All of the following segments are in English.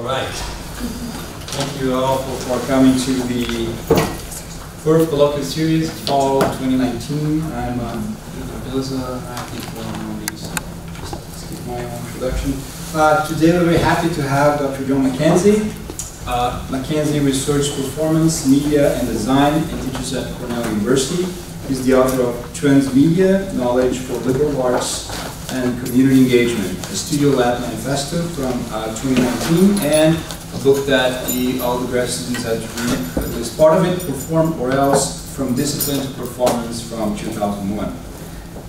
All right. Thank you all for, for coming to the fourth colloquial series, fall 2019. I'm um, Bilza. I think um, skip my own introduction. Uh, today we're very happy to have Dr. Jon McKenzie. Uh, McKenzie research performance, media, and design and teaches at Cornell University. He's the author of Transmedia, Knowledge for Liberal Arts and Community Engagement, a Studio Lab Manifesto from uh, 2019, and a book that the, all the grad students had to read. At least part of it, Perform or Else, From Discipline to Performance from 2001.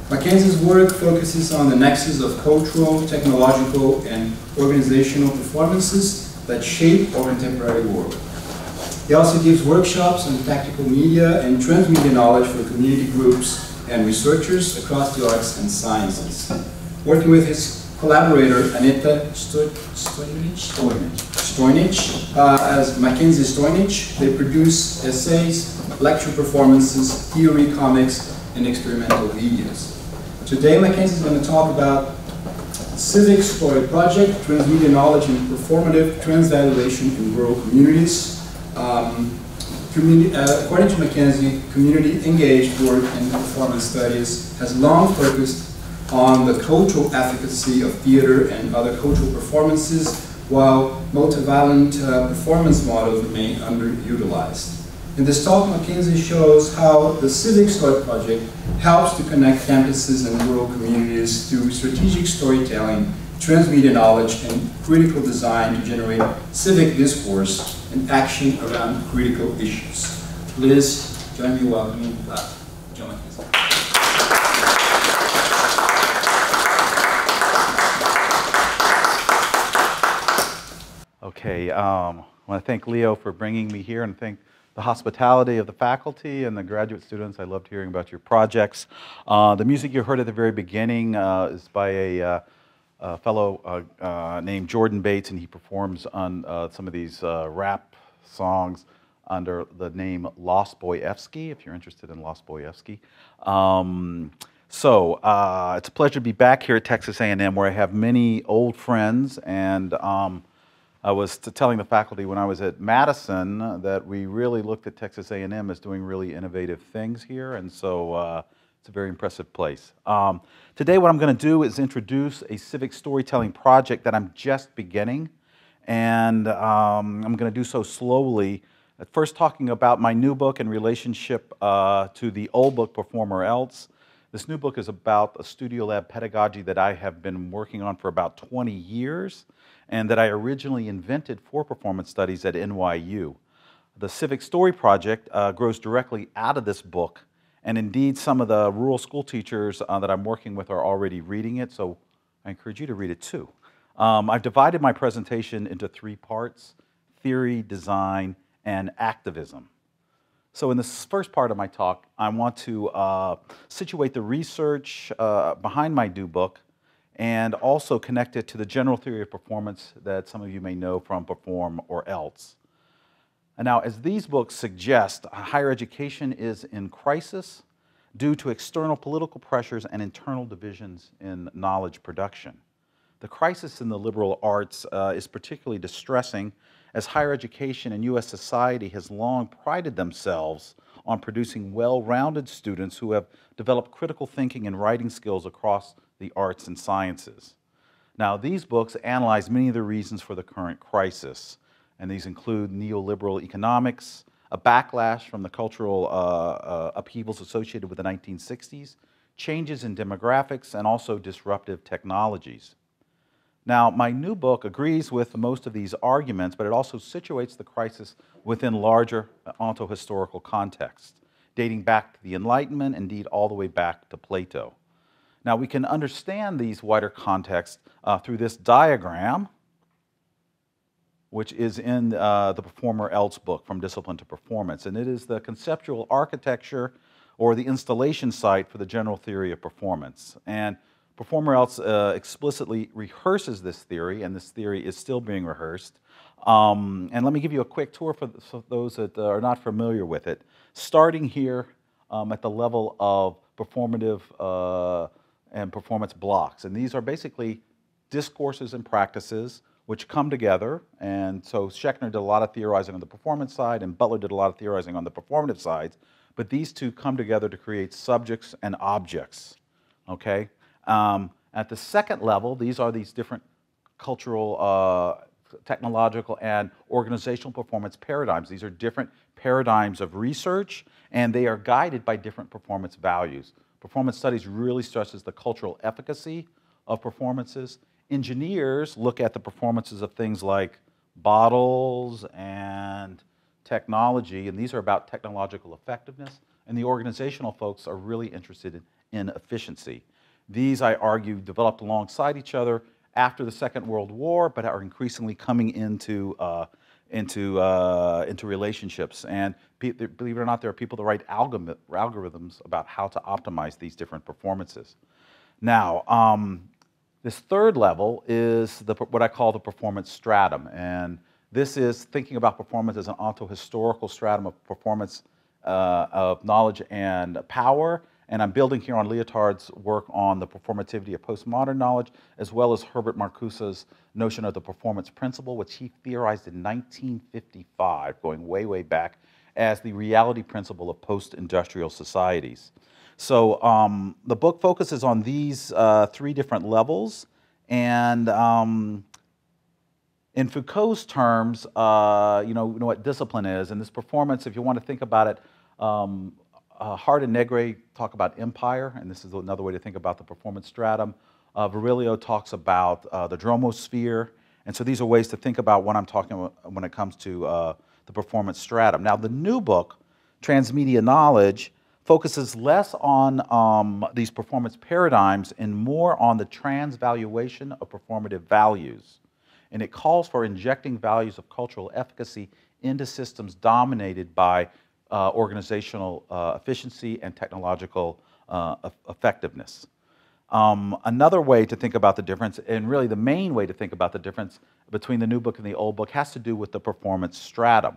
McKenzie's work focuses on the nexus of cultural, technological, and organizational performances that shape our contemporary world. He also gives workshops on tactical media and transmedia knowledge for community groups and researchers across the arts and sciences. Working with his collaborator, Aneta Stojnic, uh, as McKenzie Stojnic, they produce essays, lecture performances, theory, comics, and experimental videos. Today, McKenzie is going to talk about Civic Story Project, Transmedia Knowledge and Performative Transvaluation in Rural Communities. Um, uh, according to McKenzie, community engaged work in performance studies has long focused on the cultural efficacy of theater and other cultural performances, while multivalent uh, performance models remain underutilized. In this talk, McKenzie shows how the Civic Story Project helps to connect campuses and rural communities through strategic storytelling, transmedia knowledge, and critical design to generate civic discourse and action around critical issues. Please join me in welcoming uh, Jon McKenzie. Okay, um, I want to thank Leo for bringing me here and thank the hospitality of the faculty and the graduate students. I loved hearing about your projects. Uh, the music you heard at the very beginning uh, is by a, uh, a fellow uh, uh, named Jordan Bates, and he performs on uh, some of these rap songs under the name Lost Boyevsky, if you're interested in Lost Boyevsky. Um, so it's a pleasure to be back here at Texas A&M, where I have many old friends and um, I was telling the faculty when I was at Madison that we really looked at Texas A&M as doing really innovative things here, and so uh, it's a very impressive place. Um, today what I'm going to do is introduce a civic storytelling project that I'm just beginning, and um, I'm going to do so slowly. At first talking about my new book and relationship uh, to the old book, Perform or Else. This new book is about a studio lab pedagogy that I have been working on for about 20 years and that I originally invented for performance studies at NYU. The Civic Story Project uh, grows directly out of this book, and indeed, some of the rural school teachers uh, that I'm working with are already reading it, so I encourage you to read it too. Um, I've divided my presentation into three parts theory, design, and activism. So, in this first part of my talk, I want to uh, situate the research uh, behind my new book and also connect it to the general theory of performance that some of you may know from Perform or Else. And now, as these books suggest, higher education is in crisis due to external political pressures and internal divisions in knowledge production. The crisis in the liberal arts uh, is particularly distressing as higher education and U.S. society has long prided themselves on producing well-rounded students who have developed critical thinking and writing skills across the arts and sciences. Now, these books analyze many of the reasons for the current crisis, and these include neoliberal economics, a backlash from the cultural uh, uh, upheavals associated with the 1960s, changes in demographics, and also disruptive technologies. Now, my new book agrees with most of these arguments, but it also situates the crisis within larger ontohistorical contexts, dating back to the Enlightenment, indeed all the way back to Plato. Now, we can understand these wider contexts uh, through this diagram, which is in uh, the Perform or Else book, From Discipline to Performance. And it is the conceptual architecture or the installation site for the general theory of performance. And Perform or Else uh, explicitly rehearses this theory, and this theory is still being rehearsed. Um, and let me give you a quick tour for, those that are not familiar with it. Starting here um, at the level of performative uh, and performance blocks. And these are basically discourses and practices which come together. And so Schechner did a lot of theorizing on the performance side, and Butler did a lot of theorizing on the performative sides. But these two come together to create subjects and objects. Okay? Um, at the second level, these are these different cultural, uh, technological, and organizational performance paradigms. These are different paradigms of research, and they are guided by different performance values. Performance studies really stresses the cultural efficacy of performances. Engineers look at the performances of things like bottles and technology, and these are about technological effectiveness. And the organizational folks are really interested in, efficiency. These, I argue, developed alongside each other after the Second World War, but are increasingly coming into uh, into, uh, into relationships. And believe it or not, there are people that write algorithms about how to optimize these different performances. Now, um, this third level is the, what I call the performance stratum. And this is thinking about performance as an ontohistorical stratum of performance uh, of knowledge and power and I'm building here on Lyotard's work on the performativity of postmodern knowledge, as well as Herbert Marcuse's notion of the performance principle, which he theorized in 1955, going way, way back, as the reality principle of post-industrial societies. So um, the book focuses on these uh, three different levels, and um, in Foucault's terms, uh, you, know, you know what discipline is, and this performance, if you want to think about it, um, uh, Hardt and Negri talk about empire, and this is another way to think about the performance stratum. Uh, Virilio talks about uh, the dromosphere, and so these are ways to think about what I'm talking about when it comes to uh, the performance stratum. Now, the new book, Transmedia Knowledge, focuses less on um, these performance paradigms and more on the transvaluation of performative values. And it calls for injecting values of cultural efficacy into systems dominated by uh, organizational uh, efficiency and technological uh, effectiveness. Um, another way to think about the difference, and really the main way to think about the difference between the new book and the old book, has to do with the performance stratum.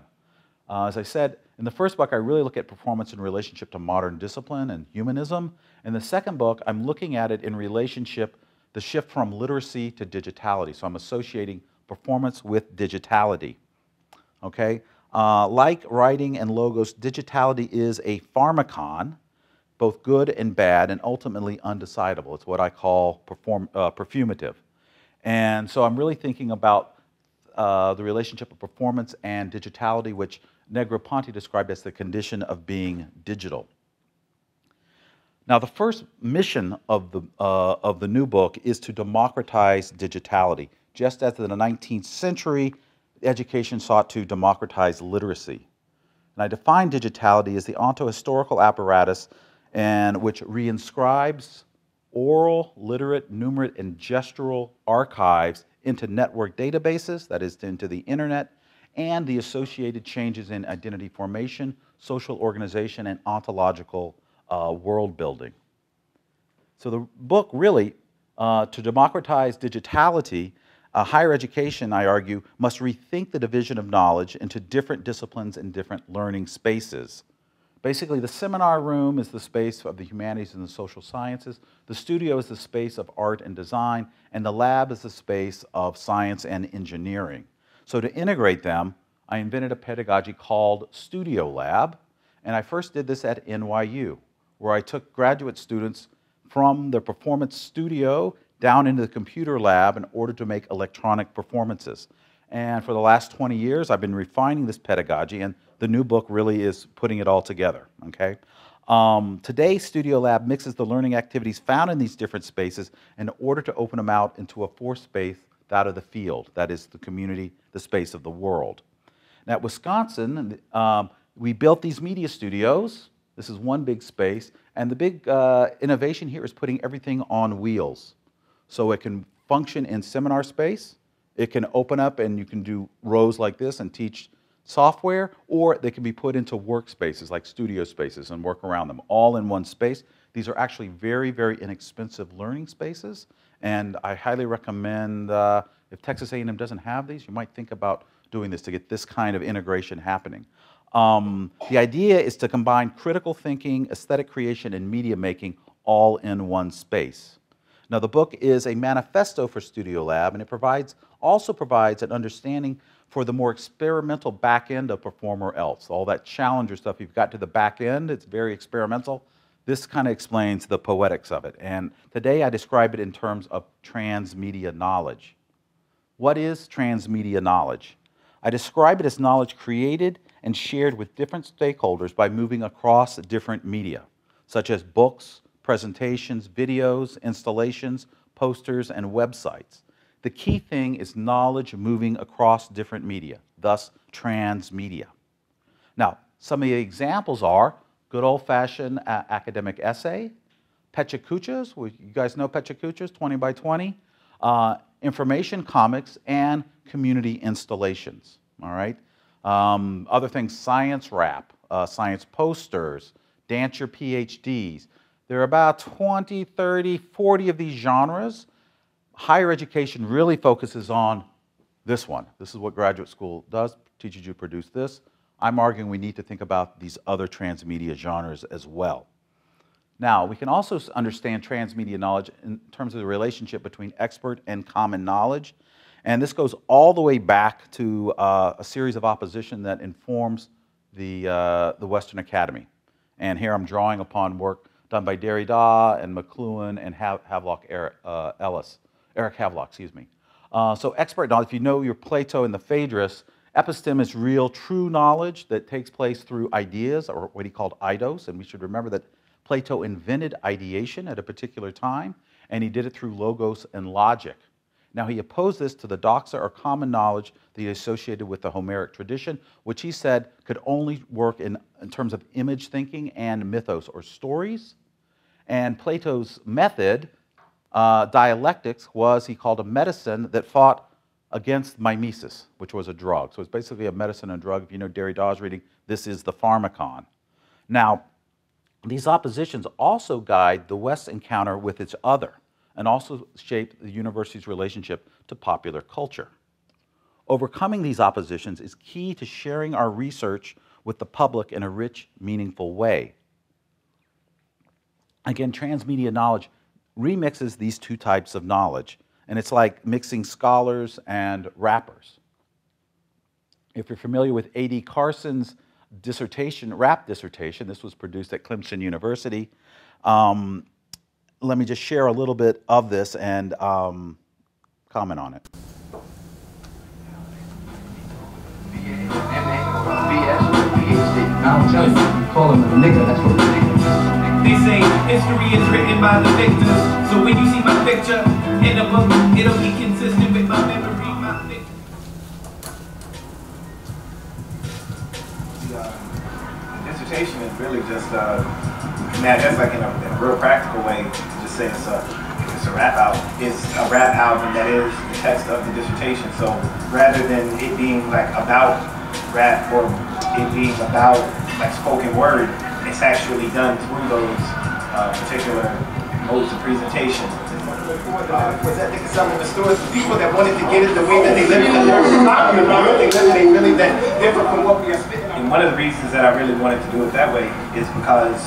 Uh, as I said, in the first book, I really look at performance in relationship to modern discipline and humanism. In the second book, I'm looking at it in relationship, the shift from literacy to digitality. So I'm associating performance with digitality. Okay? Uh, like writing and logos, digitality is a pharmakon, both good and bad, and ultimately undecidable. It's what I call perform, uh, perfumative. And so I'm really thinking about uh, the relationship of performance and digitality, which Negroponte described as the condition of being digital. Now, the first mission of the, uh, of the new book is to democratize digitality. Just as in the 19th century, education sought to democratize literacy. And I define digitality as the ontohistorical apparatus and which reinscribes oral, literate, numerate, and gestural archives into network databases, that is, into the internet, and the associated changes in identity formation, social organization, and ontological uh, world building. So the book really, uh, to democratize digitality, uh, higher education, I argue, must rethink the division of knowledge into different disciplines and different learning spaces. Basically, the seminar room is the space of the humanities and the social sciences, the studio is the space of art and design, and the lab is the space of science and engineering. So to integrate them, I invented a pedagogy called Studio Lab, and I first did this at NYU, where I took graduate students from the performance studio down into the computer lab in order to make electronic performances. And for the last 20 years, I've been refining this pedagogy, and the new book really is putting it all together, okay? Um, today, Studio Lab mixes the learning activities found in these different spaces in order to open them out into a fourth space, that of the field, that is the community, the space of the world. Now, at Wisconsin, um, we built these media studios. This is one big space, and the big uh, innovation here is putting everything on wheels. So it can function in seminar space, it can open up and you can do rows like this and teach software, or they can be put into workspaces like studio spaces and work around them, all in one space. These are actually very, very inexpensive learning spaces, and I highly recommend, uh, if Texas A&M doesn't have these, you might think about doing this to get this kind of integration happening. Um, the idea is to combine critical thinking, aesthetic creation, and media making all in one space. Now, the book is a manifesto for Studio Lab, and it provides also provides an understanding for the more experimental back end of Perform or Else. All that challenger stuff, you've got to the back end, it's very experimental. This kind of explains the poetics of it. And today I describe it in terms of transmedia knowledge. What is transmedia knowledge? I describe it as knowledge created and shared with different stakeholders by moving across different media, such as books, presentations, videos, installations, posters, and websites. The key thing is knowledge moving across different media, thus transmedia. Now, some of the examples are good old-fashioned uh, academic essay, PechaKuchas, you guys know PechaKuchas, 20 by 20, uh, information comics, and community installations, all right? Um, other things, science rap, uh, science posters, dance your PhDs. There are about 20, 30, 40 of these genres. Higher education really focuses on this one. This is what graduate school does, teaches you to produce this. I'm arguing we need to think about these other transmedia genres as well. Now, we can also understand transmedia knowledge in terms of the relationship between expert and common knowledge. And this goes all the way back to uh, a series of opposition that informs the, uh, the Western Academy. And here I'm drawing upon work done by Derrida and McLuhan and Havelock uh, Ellis, Eric Havelock, excuse me. Uh, so expert knowledge, if you know your Plato and the Phaedrus, episteme is real, true knowledge that takes place through ideas, or what he called eidos, and we should remember that Plato invented ideation at a particular time, and he did it through logos and logic. Now, he opposed this to the doxa or common knowledge that he associated with the Homeric tradition, which he said could only work in, in terms of image thinking and mythos or stories. And Plato's method, uh, dialectics, was he called a medicine that fought against mimesis, which was a drug. So it's basically a medicine and drug. If you know Derrida's reading, this is the pharmakon. Now, these oppositions also guide the West's encounter with its other and also shape the university's relationship to popular culture. Overcoming these oppositions is key to sharing our research with the public in a rich, meaningful way. Again, transmedia knowledge remixes these two types of knowledge, and it's like mixing scholars and rappers. If you're familiar with A.D. Carson's dissertation, rap dissertation, this was produced at Clemson University, um, let me just share a little bit of this and um, comment on it. They say history is written by the victors, so when you see my picture in a book, it'll be consistent with my memory, uh, is really just, uh, that's like in a, in a real practical way, just say it's a it's a rap album. It's a rap album that is the text of the dissertation. So rather than it being like about rap or it being about like spoken word, it's actually done through those uh, particular modes of presentation. Uh, think some of the stories, the people that wanted to get it the way that they live it, that they're talking about it, they live it, they really that different from what we are spitting. And one of the reasons that I really wanted to do it that way is because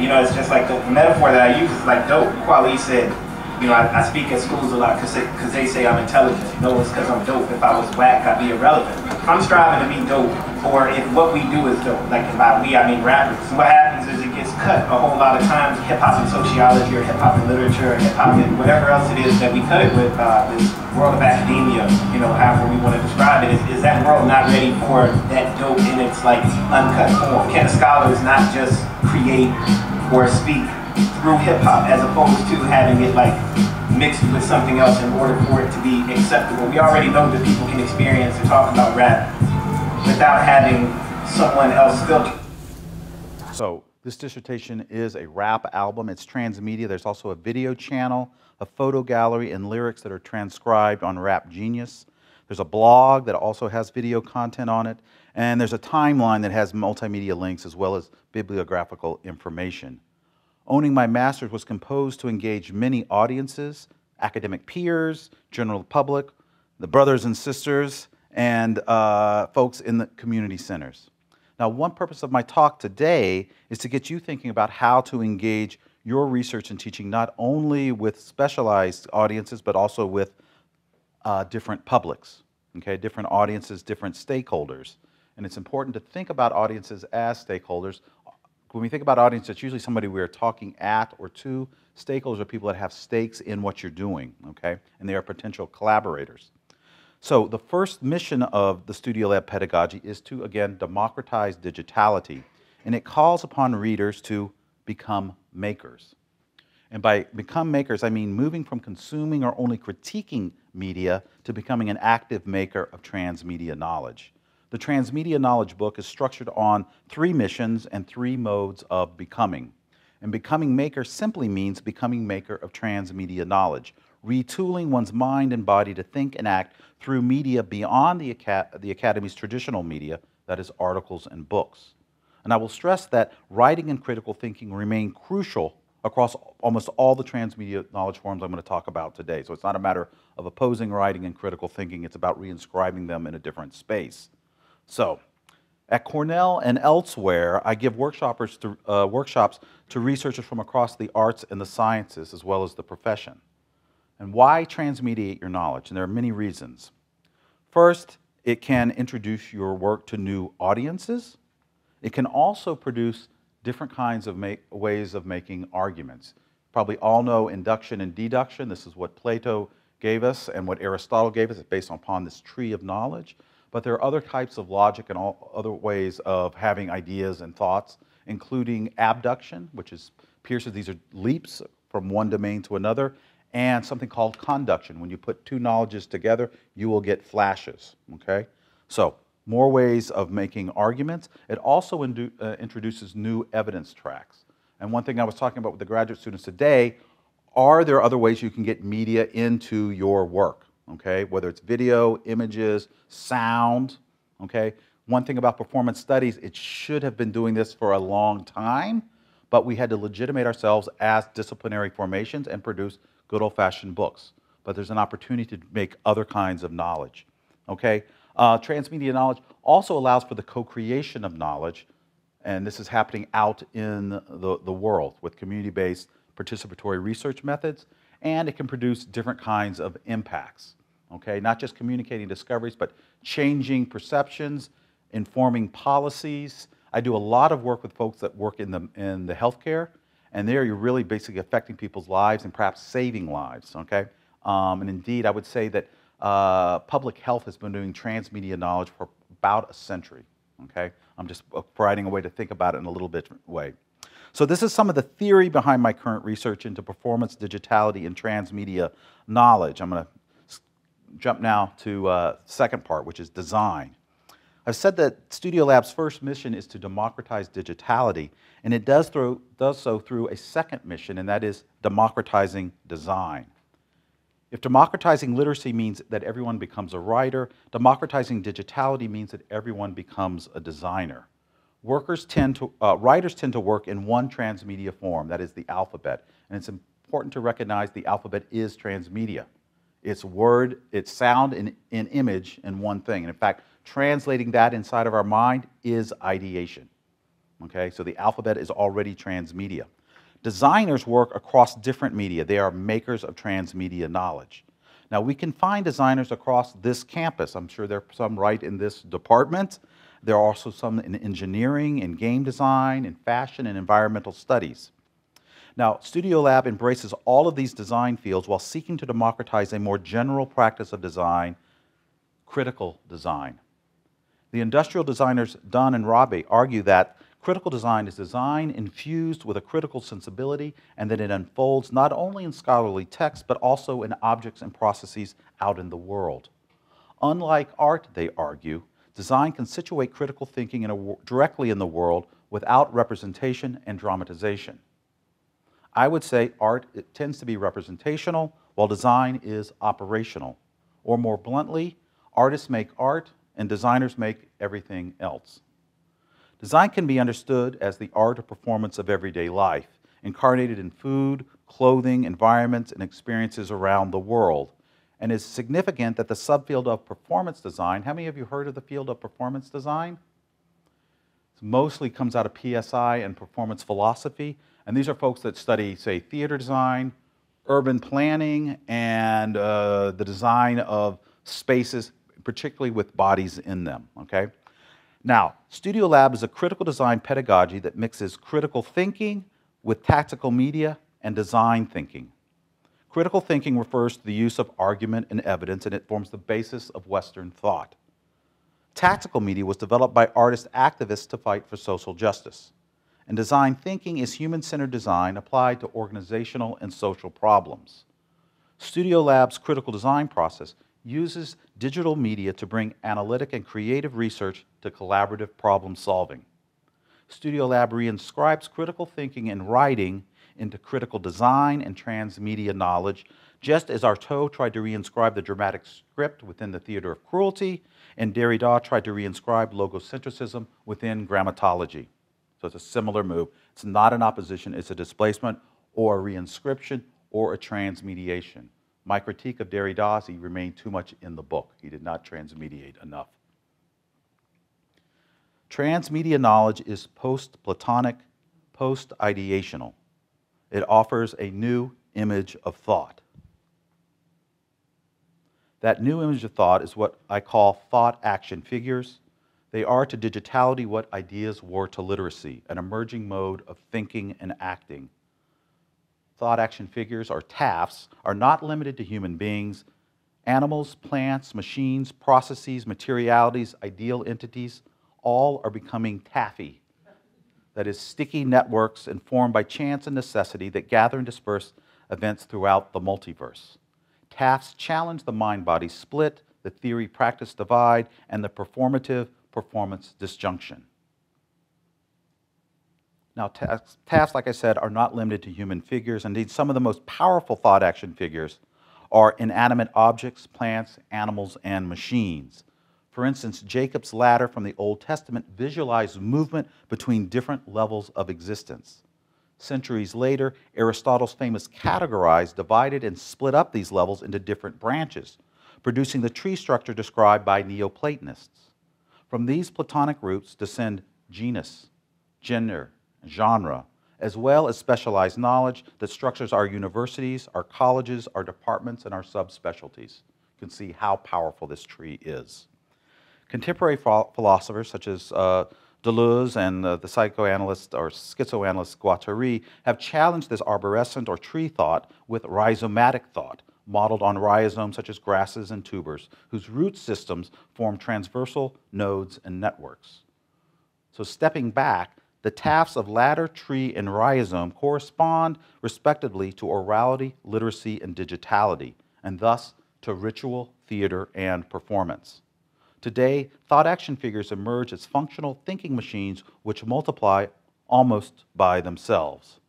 you know, it's just like the metaphor that I use is like dope. Kweli said, you know, I, I speak at schools a lot because they, say I'm intelligent. No, it's because I'm dope. If I was whack, I'd be irrelevant. I'm striving to be dope, or if what we do is dope. Like by we, I mean rappers. what happens is it gets cut a whole lot of times. Hip hop and sociology, or hip hop and literature, or hip hop and whatever else it is that we cut it with. Uh, this world of academia, you know, however we want to describe it, is, is that world not ready for that dope in its like uncut form? Can a scholar not just create or speak through hip hop as opposed to having it like mixed with something else in order for it to be acceptable. We already know that people can experience and talk about rap without having someone else filter. So this dissertation is a rap album. It's transmedia. There's also a video channel, a photo gallery, and lyrics that are transcribed on Rap Genius. There's a blog that also has video content on it. And there's a timeline that has multimedia links as well as bibliographical information. Owning My Masters was composed to engage many audiences, academic peers, general public, the brothers and sisters, and uh, folks in the community centers. Now, one purpose of my talk today is to get you thinking about how to engage your research and teaching not only with specialized audiences, but also with uh, different publics, okay, different audiences, different stakeholders. And it's important to think about audiences as stakeholders. When we think about audience, it's usually somebody we are talking at or to. Stakeholders are people that have stakes in what you're doing, okay, and they are potential collaborators. So the first mission of the Studio Lab pedagogy is to, again, democratize digitality. And it calls upon readers to become makers. And by become makers, I mean moving from consuming or only critiquing media to becoming an active maker of transmedia knowledge. The Transmedia Knowledge book is structured on three missions and three modes of becoming. And becoming maker simply means becoming maker of transmedia knowledge, retooling one's mind and body to think and act through media beyond the, the Academy's traditional media, that is, articles and books. And I will stress that writing and critical thinking remain crucial across almost all the transmedia knowledge forms I'm going to talk about today. So it's not a matter of opposing writing and critical thinking, it's about reinscribing them in a different space. So, at Cornell and elsewhere, I give workshoppers to, uh, workshops to researchers from across the arts and the sciences, as well as the profession. And why transmediate your knowledge? And there are many reasons. First, it can introduce your work to new audiences. It can also produce different kinds of ways of making arguments. Probably all know induction and deduction. This is what Plato gave us and what Aristotle gave us. It's based upon this tree of knowledge. But there are other types of logic and all other ways of having ideas and thoughts, including abduction, which is Peirce's, these are leaps from one domain to another, and something called conduction. When you put two knowledges together, you will get flashes, okay? So more ways of making arguments. It also uh, introduces new evidence tracks. And one thing I was talking about with the graduate students today, are there other ways you can get media into your work? Okay, whether it's video, images, sound, okay? One thing about performance studies, it should have been doing this for a long time, but we had to legitimate ourselves as disciplinary formations and produce good old-fashioned books. But there's an opportunity to make other kinds of knowledge, okay? Uh, transmedia knowledge also allows for the co-creation of knowledge, and this is happening out in the, the world with community-based participatory research methods, and it can produce different kinds of impacts, okay? Not just communicating discoveries, but changing perceptions, informing policies. I do a lot of work with folks that work in the, in the healthcare, and there you're really basically affecting people's lives and perhaps saving lives, okay? Um, and indeed, I would say that uh, public health has been doing transmedia knowledge for about a century. Okay, I'm just providing a way to think about it in a little bit way. So this is some of the theory behind my current research into performance, digitality, and transmedia knowledge. I'm going to jump now to uh, second part, which is design. I've said that Studio Lab's first mission is to democratize digitality, and it does, through, does so through a second mission, and that is democratizing design. If democratizing literacy means that everyone becomes a writer, democratizing digitality means that everyone becomes a designer. Workers tend to, uh, writers tend to work in one transmedia form, that is the alphabet. And it's important to recognize the alphabet is transmedia. It's word, it's sound, and, and image in one thing. And in fact, translating that inside of our mind is ideation. Okay, so the alphabet is already transmedia. Designers work across different media. They are makers of transmedia knowledge. Now, we can find designers across this campus. I'm sure there are some right in this department. There are also some in engineering, in game design, in fashion, and environmental studies. Now, Studio Lab embraces all of these design fields while seeking to democratize a more general practice of design, critical design. The industrial designers Dunne and Raby argue that Critical design is design infused with a critical sensibility and that it unfolds not only in scholarly texts but also in objects and processes out in the world. Unlike art, they argue, design can situate critical thinking in a, directly in the world without representation and dramatization. I would say art tends to be representational while design is operational. Or more bluntly, artists make art and designers make everything else. Design can be understood as the art or performance of everyday life, incarnated in food, clothing, environments, and experiences around the world. And it's significant that the subfield of performance design, how many of you heard of the field of performance design? It mostly comes out of PSI and performance philosophy. And these are folks that study, say, theater design, urban planning and uh, the design of spaces, particularly with bodies in them, okay? Now, Studio Lab is a critical design pedagogy that mixes critical thinking with tactical media and design thinking. Critical thinking refers to the use of argument and evidence, and it forms the basis of Western thought. Tactical media was developed by artist activists to fight for social justice. And design thinking is human centered design applied to organizational and social problems. Studio Lab's critical design process uses digital media to bring analytic and creative research to collaborative problem solving. Studio Lab reinscribes critical thinking and writing into critical design and transmedia knowledge, just as Artaud tried to reinscribe the dramatic script within the theater of cruelty, and Derrida tried to reinscribe logocentrism within grammatology. So it's a similar move. It's not an opposition, it's a displacement or a reinscription or a transmediation. My critique of Derrida is he remained too much in the book. He did not transmediate enough. Transmedia knowledge is post Platonic, post ideational. It offers a new image of thought. That new image of thought is what I call thought action figures. They are to digitality what ideas were to literacy, an emerging mode of thinking and acting. Thought action figures, or TAFs, are not limited to human beings. Animals, plants, machines, processes, materialities, ideal entities, all are becoming taffy. That is, sticky networks informed by chance and necessity that gather and disperse events throughout the multiverse. TAFs challenge the mind body split, the theory practice divide, and the performative performance disjunction. Now, TAFs, like I said, are not limited to human figures. Indeed, some of the most powerful thought action figures are inanimate objects, plants, animals, and machines. For instance, Jacob's ladder from the Old Testament visualized movement between different levels of existence. Centuries later, Aristotle's famous categorized, divided, and split up these levels into different branches, producing the tree structure described by Neoplatonists. From these Platonic roots descend genus, gender, genre, as well as specialized knowledge that structures our universities, our colleges, our departments, and our subspecialties. You can see how powerful this tree is. Contemporary philosophers such as uh, Deleuze and uh, the psychoanalyst or schizoanalyst Guattari have challenged this arborescent or tree thought with rhizomatic thought, modeled on rhizomes such as grasses and tubers, whose root systems form transversal nodes and networks. So, stepping back, the TAFs of ladder, tree, and rhizome correspond respectively to orality, literacy, and digitality, and thus to ritual, theater, and performance. Today, thought action figures emerge as functional thinking machines which multiply almost by themselves.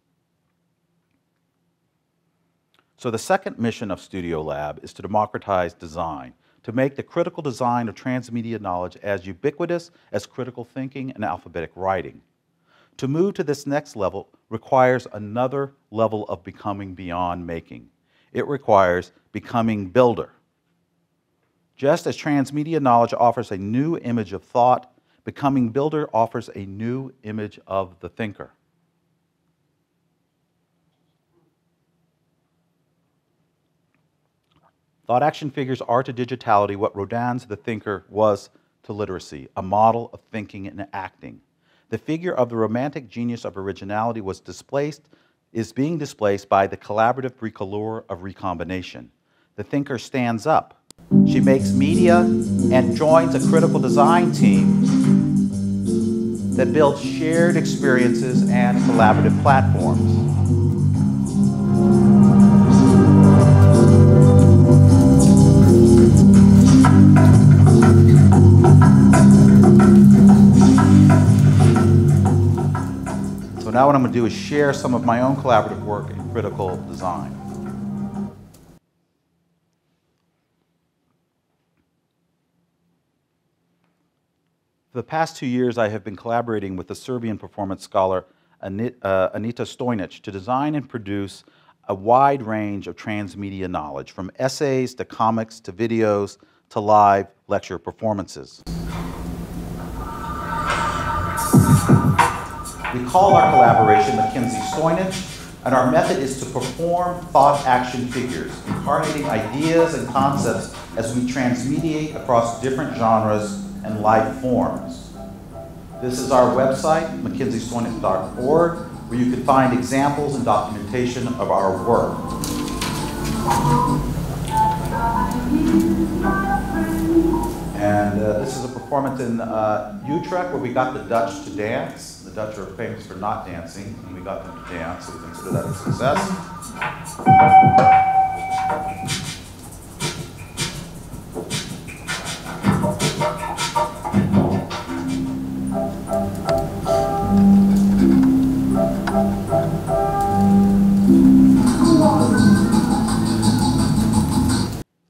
So, the second mission of Studio Lab is to democratize design, to make the critical design of transmedia knowledge as ubiquitous as critical thinking and alphabetic writing. To move to this next level requires another level of becoming beyond making. It requires becoming builder. Just as transmedia knowledge offers a new image of thought, becoming builder offers a new image of the thinker. Thought action figures are to digitality what Rodin's The Thinker was to literacy, a model of thinking and acting. The figure of the romantic genius of originality was displaced, is being displaced by the collaborative bricoleur of recombination. The thinker stands up, she makes media and joins a critical design team that builds shared experiences and collaborative platforms. So now what I'm going to do is share some of my own collaborative work in critical design. For the past two years, I have been collaborating with the Serbian performance scholar uh, Aneta Stojnic to design and produce a wide range of transmedia knowledge, from essays to comics to videos to live lecture performances. We call our collaboration McKenzie Stojnic, And our method is to perform thought action figures, incarnating ideas and concepts as we transmediate across different genres and life forms. This is our website, mackenziesonic.org, where you can find examples and documentation of our work. And uh, this is a performance in uh, Utrecht where we got the Dutch to dance. The Dutch are famous for not dancing, and we got them to dance, so we consider that a success.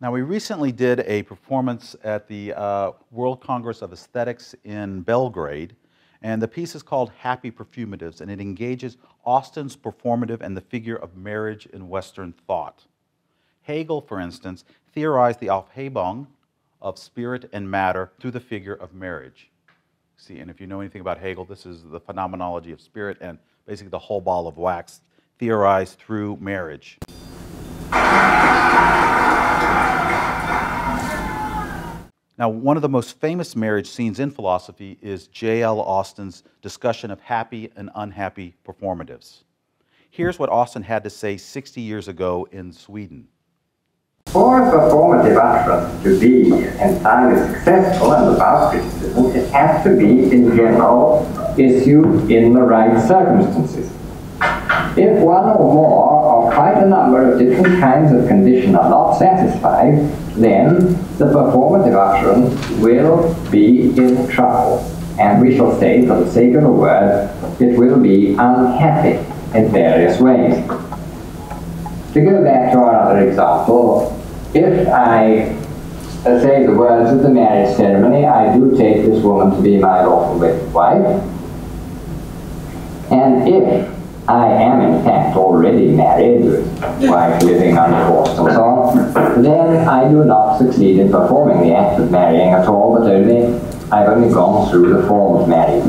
Now, we recently did a performance at the uh, World Congress of Aesthetics in Belgrade, and the piece is called Happy Perfumatives, and it engages Austin's performative and the figure of marriage in Western thought. Hegel, for instance, theorized the Aufhebung of spirit and matter through the figure of marriage. See, and if you know anything about Hegel, this is the phenomenology of spirit and basically the whole ball of wax theorized through marriage. Now, one of the most famous marriage scenes in philosophy is J.L. Austin's discussion of happy and unhappy performatives. Here's what Austin had to say 60 years ago in Sweden. For a performative action to be entirely successful and above criticism, it has to be, in general, issued in the right circumstances. If one or more or quite a number of different kinds of condition are not satisfied, then the performative utterance will be in trouble. And we shall say, for the sake of the word, it will be unhappy in various ways. To go back to our other example, if I say the words of the marriage ceremony, I do take this woman to be my lawful wife. And if I am in fact already married, wife living undivorced and so on, then I do not succeed in performing the act of marrying at all, but only I've only gone through the form of marriage.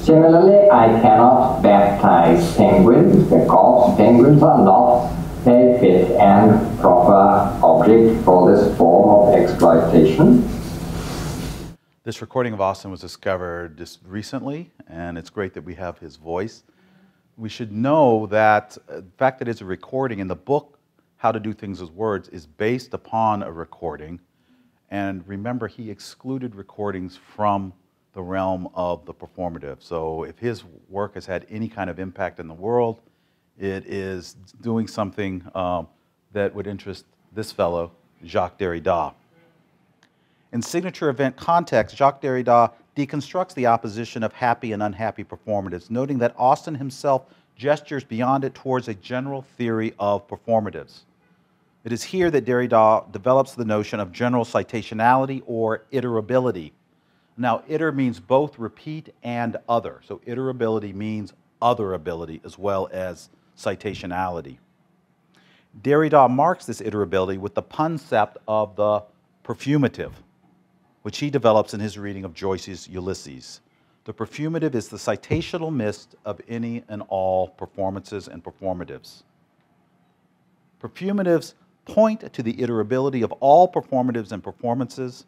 Similarly, I cannot baptize penguins because penguins are not a fit and proper object for this form of exploitation. This recording of Austin was discovered just recently, and it's great that we have his voice. We should know that uh, the fact that it's a recording in the book, How to Do Things with Words, is based upon a recording. And remember, he excluded recordings from the realm of the performative. So if his work has had any kind of impact in the world, it is doing something um, that would interest this fellow, Jacques Derrida. In signature event context, Jacques Derrida deconstructs the opposition of happy and unhappy performatives, noting that Austin himself gestures beyond it towards a general theory of performatives. It is here that Derrida develops the notion of general citationality or iterability. Now, iter means both repeat and other. So, iterability means other ability as well as citationality. Derrida marks this iterability with the concept of the perfumative, which he develops in his reading of Joyce's Ulysses. The perfumative is the citational mist of any and all performances and performatives. Perfumatives point to the iterability of all performatives and performances.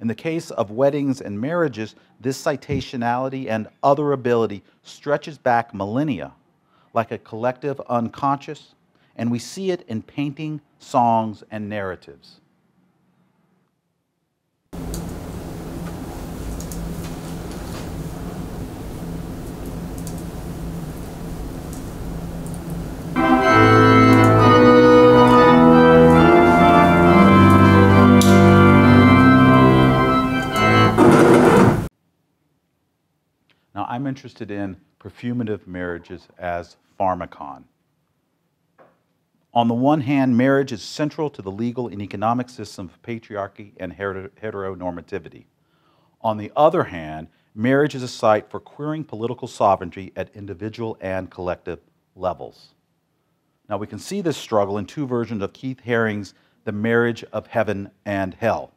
In the case of weddings and marriages, this citationality and other ability stretches back millennia like a collective unconscious, and we see it in painting, songs, and narratives. Interested in perfumative marriages as pharmakon. On the one hand, marriage is central to the legal and economic system of patriarchy and heteronormativity. On the other hand, marriage is a site for queering political sovereignty at individual and collective levels. Now, we can see this struggle in two versions of Keith Haring's The Marriage of Heaven and Hell.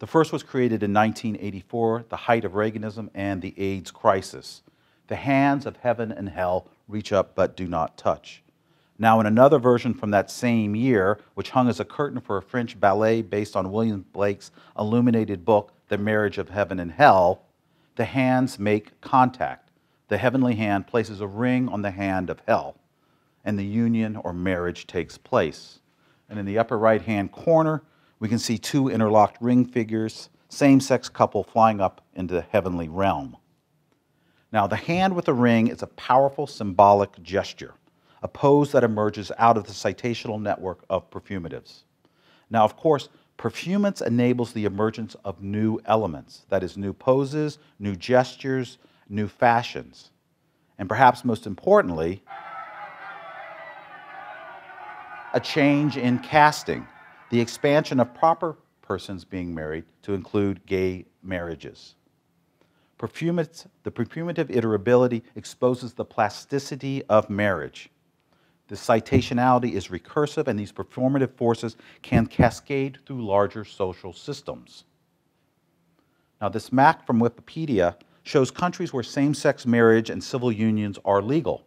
The first was created in 1984, the height of Reaganism and the AIDS crisis. The hands of heaven and hell reach up but do not touch. Now, in another version from that same year, which hung as a curtain for a French ballet based on William Blake's illuminated book, The Marriage of Heaven and Hell, the hands make contact. The heavenly hand places a ring on the hand of hell, and the union or marriage takes place. And in the upper right hand corner, we can see two interlocked ring figures, same sex couple flying up into the heavenly realm. Now, the hand with the ring is a powerful symbolic gesture a pose that emerges out of the citational network of perfumatives. Now, of course, perfumance enables the emergence of new elements, that is, new poses, new gestures, new fashions. And perhaps most importantly, a change in casting, the expansion of proper persons being married to include gay marriages. The perfumative iterability exposes the plasticity of marriage. The citationality is recursive, and these performative forces can cascade through larger social systems. Now, this map from Wikipedia shows countries where same sex marriage and civil unions are legal,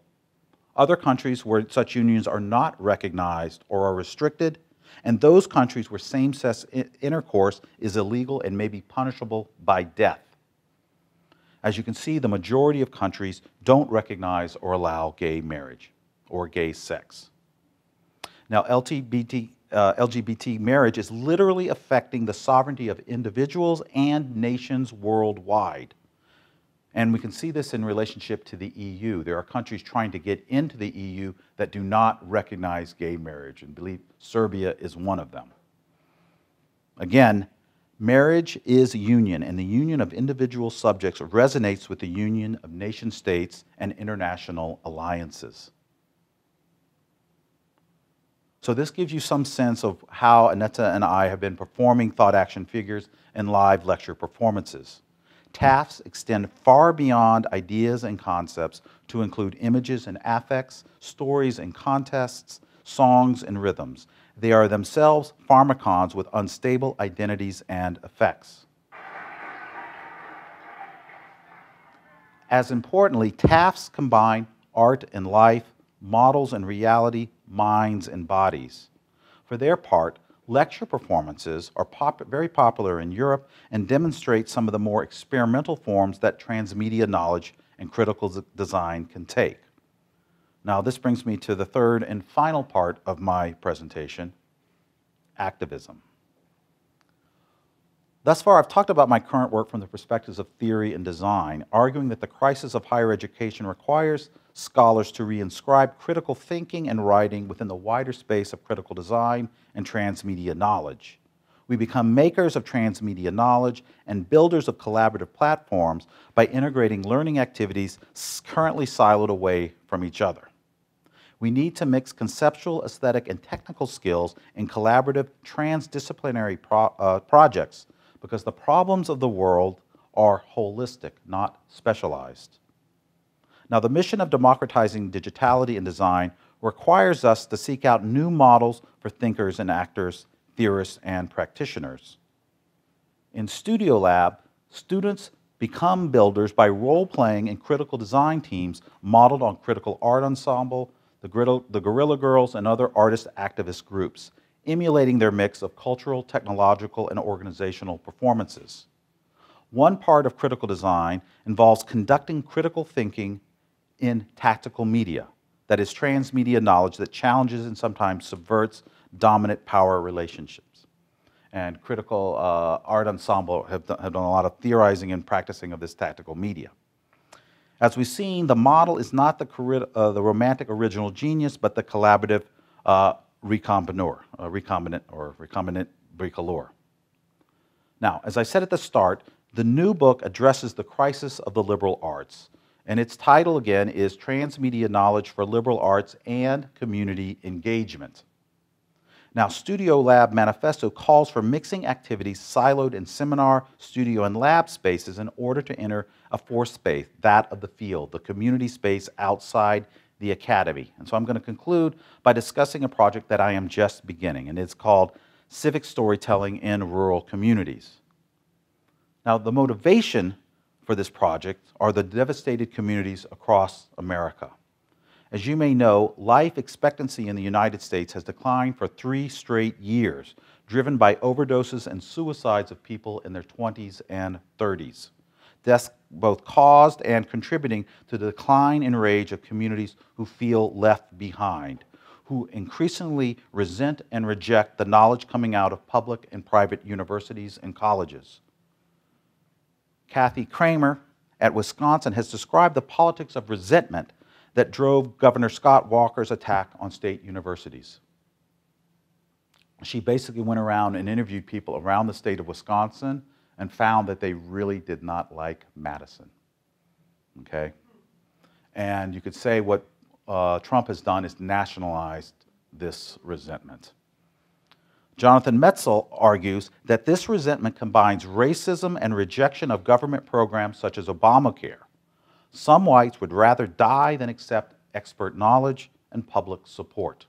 other countries where such unions are not recognized or are restricted, and those countries where same sex intercourse is illegal and may be punishable by death. As you can see, the majority of countries don't recognize or allow gay marriage or gay sex. Now, LGBT, uh, LGBT marriage is literally affecting the sovereignty of individuals and nations worldwide. And we can see this in relationship to the EU. There are countries trying to get into the EU that do not recognize gay marriage, and believe Serbia is one of them. Again, marriage is union, and the union of individual subjects resonates with the union of nation states and international alliances. So this gives you some sense of how Aneta and I have been performing thought action figures in live lecture performances. TAFs extend far beyond ideas and concepts to include images and affects, stories and contests, songs and rhythms. They are themselves pharmakons with unstable identities and effects. As importantly, TAFs combine art and life, models and reality, minds, and bodies. For their part, lecture performances are pop very popular in Europe and demonstrate some of the more experimental forms that transmedia knowledge and critical design can take. Now, this brings me to the third and final part of my presentation activism. Thus far, I've talked about my current work from the perspectives of theory and design, arguing that the crisis of higher education requires scholars to reinscribe critical thinking and writing within the wider space of critical design and transmedia knowledge. We become makers of transmedia knowledge and builders of collaborative platforms by integrating learning activities currently siloed away from each other. We need to mix conceptual, aesthetic, and technical skills in collaborative, transdisciplinary pro uh, projects because the problems of the world are holistic, not specialized. Now, the mission of democratizing digitality and design requires us to seek out new models for thinkers and actors, theorists, and practitioners. In Studio Lab, students become builders by role playing in critical design teams modeled on Critical Art Ensemble, the, Griddle, the Guerrilla Girls, and other artist activist groups, emulating their mix of cultural, technological, and organizational performances. One part of critical design involves conducting critical thinking in tactical media, that is, transmedia knowledge that challenges and sometimes subverts dominant power relationships. And Critical uh, Art Ensemble have done, have done a lot of theorizing and practicing of this tactical media. As we've seen, the model is not the, uh, the romantic original genius, but the collaborative uh, recombinor, uh, recombinant or recombinant bricoleur. Now, as I said at the start, the new book addresses the crisis of the liberal arts and its title again is Transmedia Knowledge for Liberal Arts and Community Engagement. Now, Studio Lab Manifesto calls for mixing activities siloed in seminar, studio, and lab spaces in order to enter a fourth space, that of the field, the community space outside the academy. And so I'm going to conclude by discussing a project that I am just beginning, and it's called Civic Storytelling in Rural Communities. Now, the motivation for this project are the devastated communities across America. As you may know, life expectancy in the United States has declined for three straight years, driven by overdoses and suicides of people in their 20s and 30s. Deaths both caused and contributing to the decline in rage of communities who feel left behind, who increasingly resent and reject the knowledge coming out of public and private universities and colleges. Kathy Cramer at Wisconsin has described the politics of resentment that drove Governor Scott Walker's attack on state universities. She basically went around and interviewed people around the state of Wisconsin and found that they really did not like Madison. Okay? And you could say what uh, Trump has done is nationalized this resentment. Jonathan Metzl argues that this resentment combines racism and rejection of government programs such as Obamacare some whites would rather die than accept expert knowledge and public support.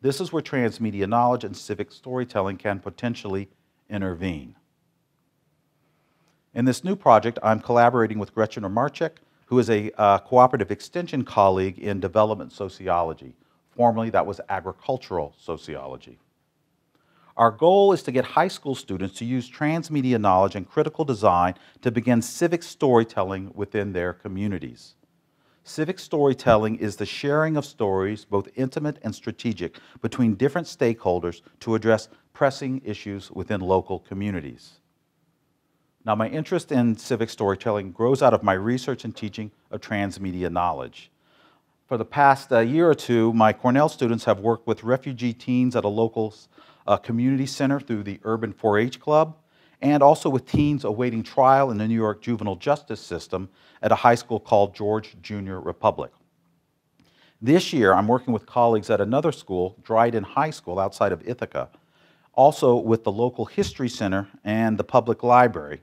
This is where transmedia knowledge and civic storytelling can potentially intervene. In this new project, I'm collaborating with Gretchen Omarczyk, who is a uh, cooperative extension colleague in development sociology. Formerly, that was agricultural sociology. Our goal is to get high school students to use transmedia knowledge and critical design to begin civic storytelling within their communities. Civic storytelling is the sharing of stories, both intimate and strategic, between different stakeholders to address pressing issues within local communities. Now, my interest in civic storytelling grows out of my research and teaching of transmedia knowledge. For the past uh, year or two, my Cornell students have worked with refugee teens at a local uh, community center through the Urban 4 H Club, and also with teens awaiting trial in the New York juvenile justice system at a high school called George Junior Republic. This year, I'm working with colleagues at another school, Dryden High School outside of Ithaca, also with the local History Center and the public library.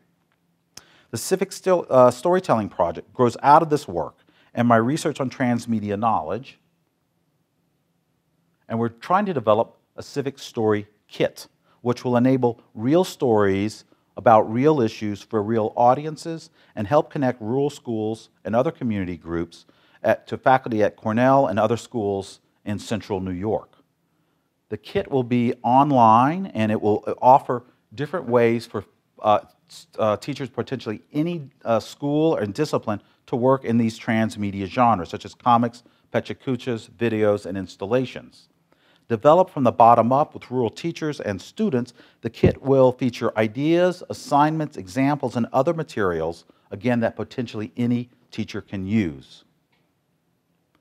The Civic Still, uh, Storytelling Project grows out of this work and my research on transmedia knowledge, and we're trying to develop a civic story kit, which will enable real stories about real issues for real audiences and help connect rural schools and other community groups at, to faculty at Cornell and other schools in central New York. The kit will be online and it will offer different ways for uh, uh, teachers, potentially any uh, school or discipline, to work in these transmedia genres, such as comics, pechakuchas, videos, and installations. Developed from the bottom up with rural teachers and students, the kit will feature ideas, assignments, examples, and other materials, again, that potentially any teacher can use.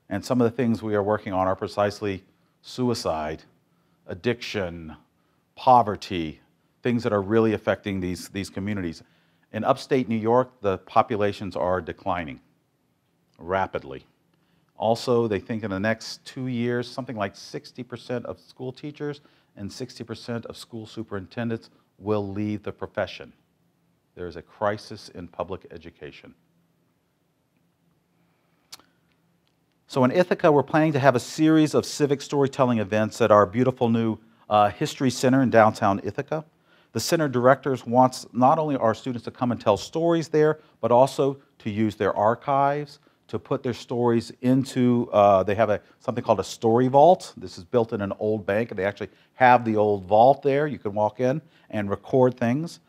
And some of the things we are working on are precisely suicide, addiction, poverty, things that are really affecting these, these communities. In upstate New York, the populations are declining rapidly. Also, they think in the next two years, something like 60% of school teachers and 60% of school superintendents will leave the profession. There is a crisis in public education. So in Ithaca, we're planning to have a series of civic storytelling events at our beautiful new uh, History Center in downtown Ithaca. The center directors wants not only our students to come and tell stories there, but also to use their archives, to put their stories into, uh, they have a, something called a story vault. This is built in an old bank, and they actually have the old vault there. You can walk in and record things.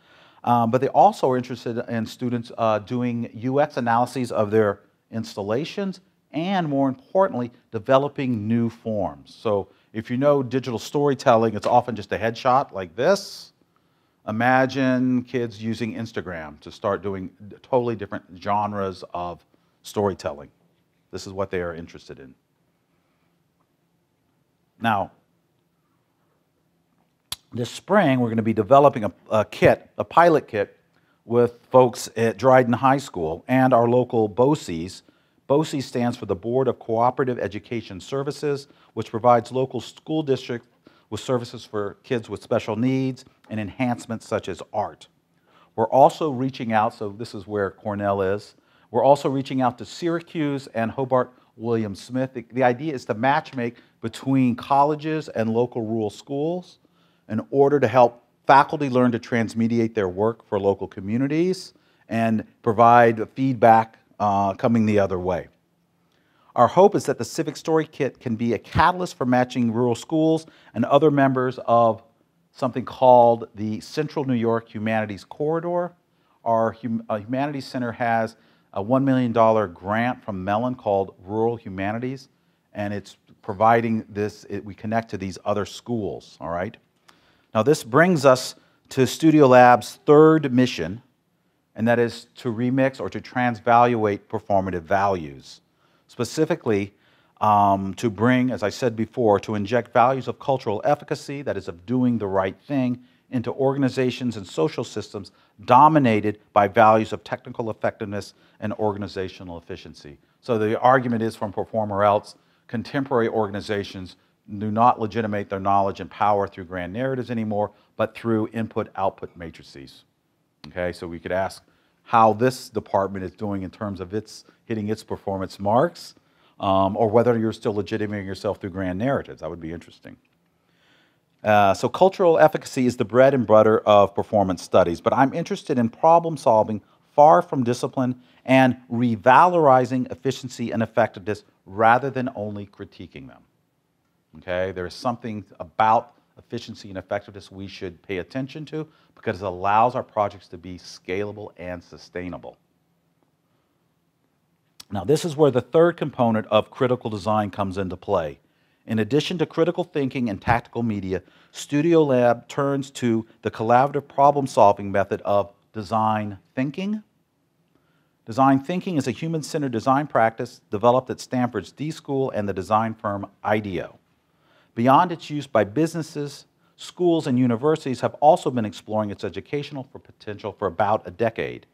Um, but they also are interested in students uh, doing UX analyses of their installations and, more importantly, developing new forms. So if you know digital storytelling, it's often just a headshot like this. Imagine kids using Instagram to start doing totally different genres of storytelling. This is what they are interested in. Now, this spring, we're going to be developing a, a, kit, a pilot kit, with folks at Dryden High School and our local BOCES. BOCES stands for the Board of Cooperative Education Services, which provides local school districts with services for kids with special needs and enhancements such as art. We're also reaching out, so this is where Cornell is, we're also reaching out to Syracuse and Hobart William Smith. The, the idea is to matchmake between colleges and local rural schools in order to help faculty learn to transmediate their work for local communities and provide feedback uh, coming the other way. Our hope is that the Civic Story Kit can be a catalyst for matching rural schools and other members of something called the Central New York Humanities Corridor. Our hum, uh, Humanities Center has a $1 million grant from Mellon called Rural Humanities, and it's providing this, it, we connect to these other schools, all right? Now, this brings us to Studio Lab's third mission, and that is to remix or to transvaluate performative values. Specifically, um, to bring, as I said before, to inject values of cultural efficacy, that is, of doing the right thing, into organizations and social systems dominated by values of technical effectiveness and organizational efficiency. So the argument is from Perform or Else, contemporary organizations do not legitimate their knowledge and power through grand narratives anymore, but through input-output matrices. Okay, so we could ask how this department is doing in terms of its hitting its performance marks, um, or whether you're still legitimating yourself through grand narratives. That would be interesting. Uh, so cultural efficacy is the bread and butter of performance studies, but I'm interested in problem solving far from discipline and revalorizing efficiency and effectiveness rather than only critiquing them. Okay, there is something about efficiency and effectiveness we should pay attention to because it allows our projects to be scalable and sustainable. Now, this is where the third component of critical design comes into play. In addition to critical thinking and tactical media, Studio Lab turns to the collaborative problem solving method of design thinking. Design thinking is a human centered design practice developed at Stanford's D School and the design firm IDEO. Beyond its use by businesses, schools, and universities have also been exploring its educational potential for about a decade.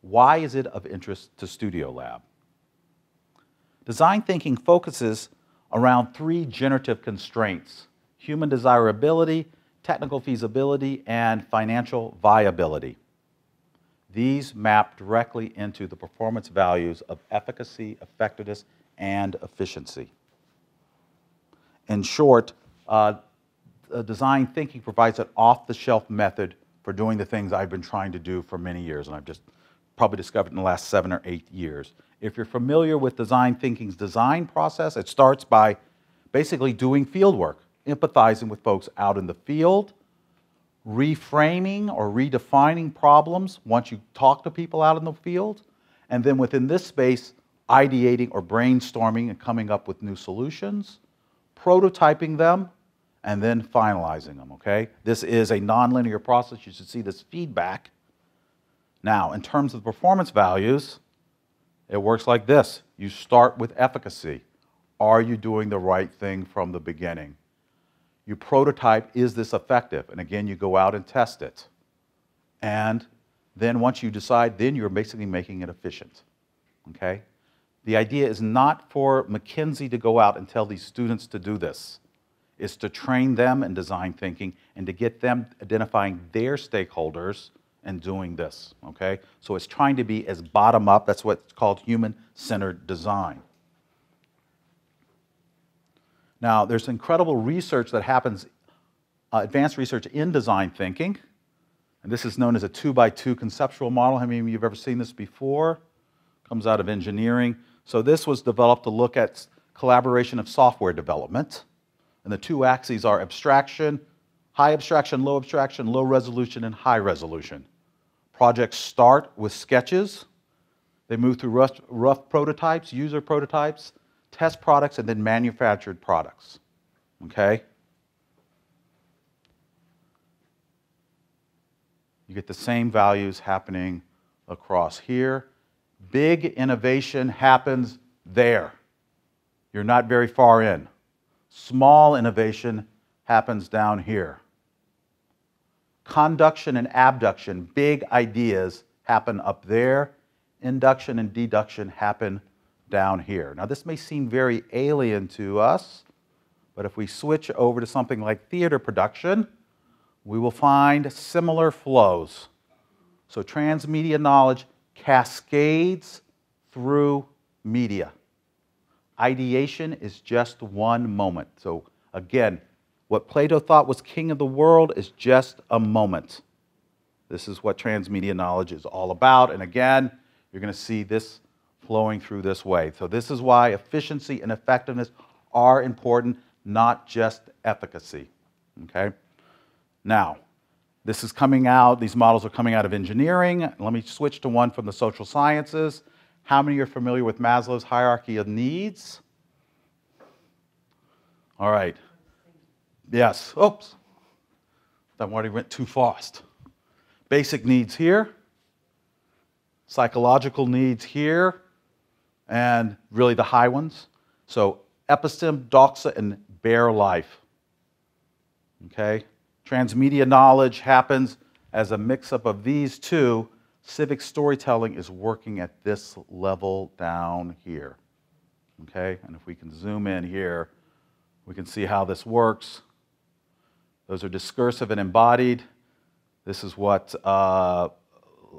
Why is it of interest to Studio Lab? Design thinking focuses around three generative constraints human desirability, technical feasibility, and financial viability. These map directly into the performance values of efficacy, effectiveness, and efficiency. In short, uh, design thinking provides an off the shelf method for doing the things I've been trying to do for many years, and I've just probably discovered in the last seven or eight years. If you're familiar with design thinking's design process, it starts by basically doing field work, empathizing with folks out in the field, reframing or redefining problems once you talk to people out in the field, and then within this space, ideating or brainstorming and coming up with new solutions, prototyping them, and then finalizing them, okay? This is a nonlinear process. You should see this feedback. Now, in terms of performance values, it works like this. You start with efficacy. Are you doing the right thing from the beginning? You prototype, is this effective? And again, you go out and test it. And then once you decide, then you're basically making it efficient. Okay? The idea is not for McKinsey to go out and tell these students to do this. It's to train them in design thinking and to get them identifying their stakeholders and doing this. Okay? So it's trying to be as bottom up, that's what's called human centered design. Now, there's incredible research that happens, uh, advanced research in design thinking. And this is known as a two by two conceptual model. How many of you have ever seen this before? Comes out of engineering. So, this was developed to look at collaboration of software development. And the two axes are abstraction, high abstraction, low abstraction, low resolution, and high resolution. Projects start with sketches. They move through rough, rough prototypes, user prototypes, test products, and then manufactured products. Okay? You get the same values happening across here. Big innovation happens there. You're not very far in. Small innovation happens down here. Conduction and abduction, big ideas, happen up there. Induction and deduction happen down here. Now, this may seem very alien to us, but if we switch over to something like theater production, we will find similar flows. So, transmedia knowledge cascades through media. Ideation is just one moment. So, again, what Plato thought was king of the world is just a moment. This is what transmedia knowledge is all about. And again, you're going to see this flowing through this way. So this is why efficiency and effectiveness are important, not just efficacy. Okay? Now, this is coming out, these models are coming out of engineering. Let me switch to one from the social sciences. How many are familiar with Maslow's hierarchy of needs? All right. Yes. Oops. That already went too fast. Basic needs here, psychological needs here, and really the high ones. So episteme, doxa, and bare life. Okay? Transmedia knowledge happens as a mix up of these two. Civic storytelling is working at this level down here. Okay? And if we can zoom in here, we can see how this works. Those are discursive and embodied. This is what uh,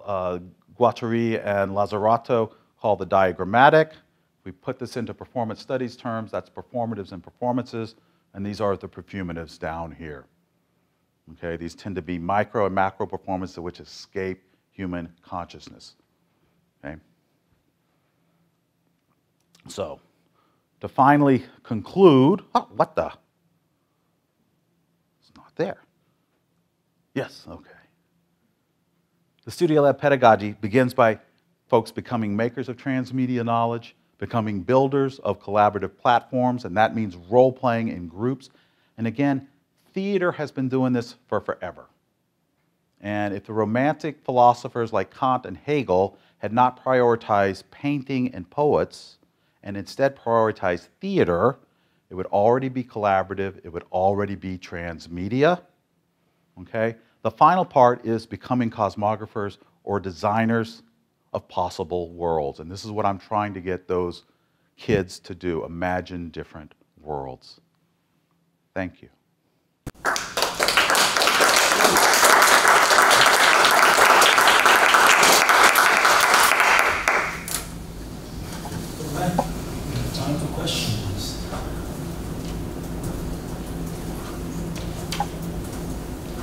uh, Guattari and Lazzarato call the diagrammatic. We put this into performance studies terms, that's performatives and performances, and these are the perfumatives down here. Okay, these tend to be micro and macro performances which escape human consciousness. Okay? So, to finally conclude, oh, what the? There. Yes, okay. The Studio Lab pedagogy begins by folks becoming makers of transmedia knowledge, becoming builders of collaborative platforms, and that means role playing in groups. And again, theater has been doing this for forever. And if the Romantic philosophers like Kant and Hegel had not prioritized painting and poets, and instead prioritized theater, it would already be collaborative, it would already be transmedia. Okay? The final part is becoming cosmographers or designers of possible worlds. And this is what I'm trying to get those kids to do imagine different worlds. Thank you. Right. Time for questions.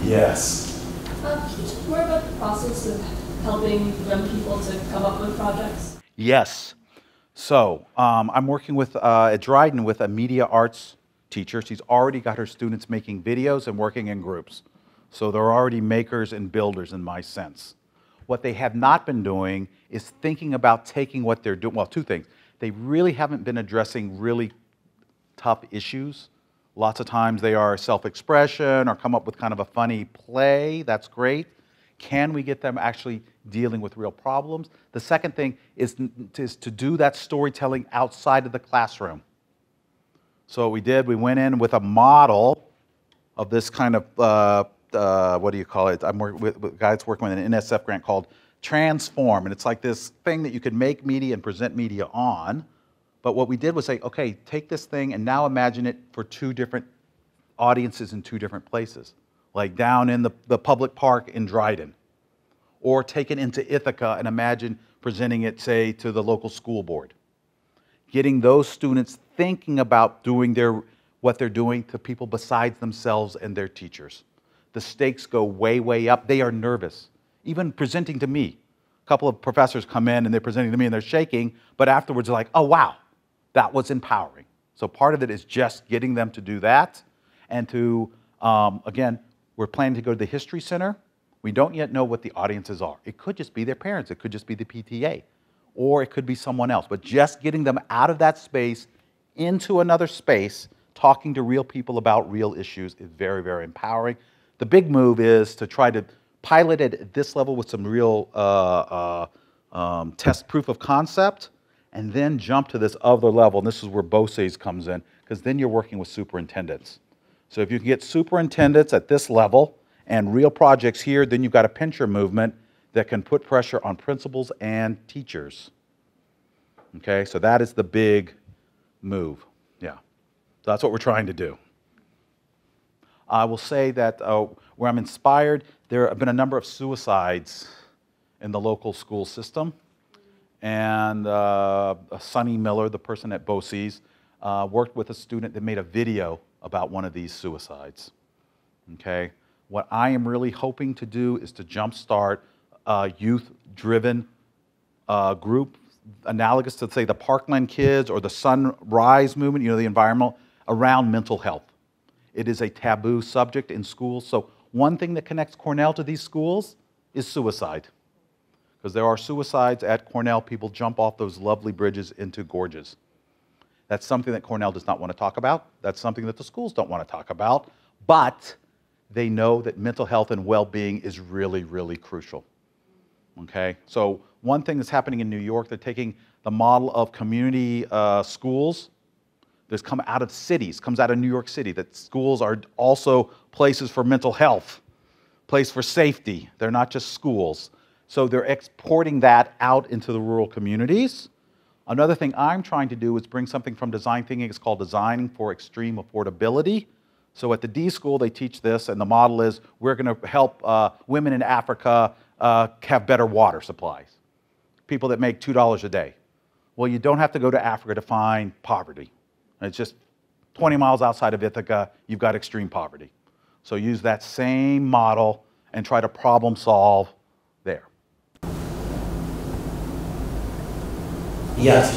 Yes. Um, can you talk more about the process of helping young people to come up with projects? Yes. So um, I'm working with uh, at Dryden with a media arts teacher. She's already got her students making videos and working in groups. So they're already makers and builders in my sense. What they have not been doing is thinking about taking what they're doing. Well, two things. They really haven't been addressing really tough issues. Lots of times they are self expression or come up with kind of a funny play. That's great. Can we get them actually dealing with real problems? The second thing is, is to do that storytelling outside of the classroom. So, what we did, we went in with a model of this kind of, uh, uh, what do you call it? I'm working with, with guys working with an NSF grant called Transform. And it's like this thing that you could make media and present media on. But what we did was say, okay, take this thing and now imagine it for two different audiences in two different places, like down in the, the public park in Dryden, or take it into Ithaca and imagine presenting it, say, to the local school board. Getting those students thinking about doing their, what they're doing to people besides themselves and their teachers. The stakes go way, way up. They are nervous. Even presenting to me. A couple of professors come in and they're presenting to me and they're shaking, but afterwards they're like, oh, wow, that was empowering. So part of it is just getting them to do that and to, um, again, we're planning to go to the History Center. We don't yet know what the audiences are. It could just be their parents, it could just be the PTA, or it could be someone else. But just getting them out of that space into another space, talking to real people about real issues is very, very empowering. The big move is to try to pilot it at this level with some real uh, uh, um, test proof of concept and then jump to this other level. And this is where BOCES comes in, because then you're working with superintendents. So if you can get superintendents at this level and real projects here, then you've got a pincher movement that can put pressure on principals and teachers. Okay, so that is the big move. Yeah. So that's what we're trying to do. I will say that uh, where I'm inspired, there have been a number of suicides in the local school system and uh, Sonny Miller, the person at BOCES, uh, worked with a student that made a video about one of these suicides. Okay? What I am really hoping to do is to jumpstart a youth driven uh, group analogous to, say, the Parkland Kids or the Sunrise Movement, you know, the environmental, around mental health. It is a taboo subject in schools. So, one thing that connects Cornell to these schools is suicide. Because there are suicides at Cornell, people jump off those lovely bridges into gorges. That's something that Cornell does not want to talk about. That's something that the schools don't want to talk about. But they know that mental health and well being is really, really crucial. Okay? So, one thing that's happening in New York, they're taking the model of community uh, schools that's come out of cities, comes out of New York City, that schools are also places for mental health, place for safety. They're not just schools. So they're exporting that out into the rural communities. Another thing I'm trying to do is bring something from design thinking. It's called designing for extreme affordability. So at the D school, they teach this, and the model is we're going to help uh, women in Africa uh, have better water supplies. People that make $2 a day. Well, you don't have to go to Africa to find poverty. It's just 20 miles outside of Ithaca, you've got extreme poverty. So use that same model and try to problem solve there. Yes.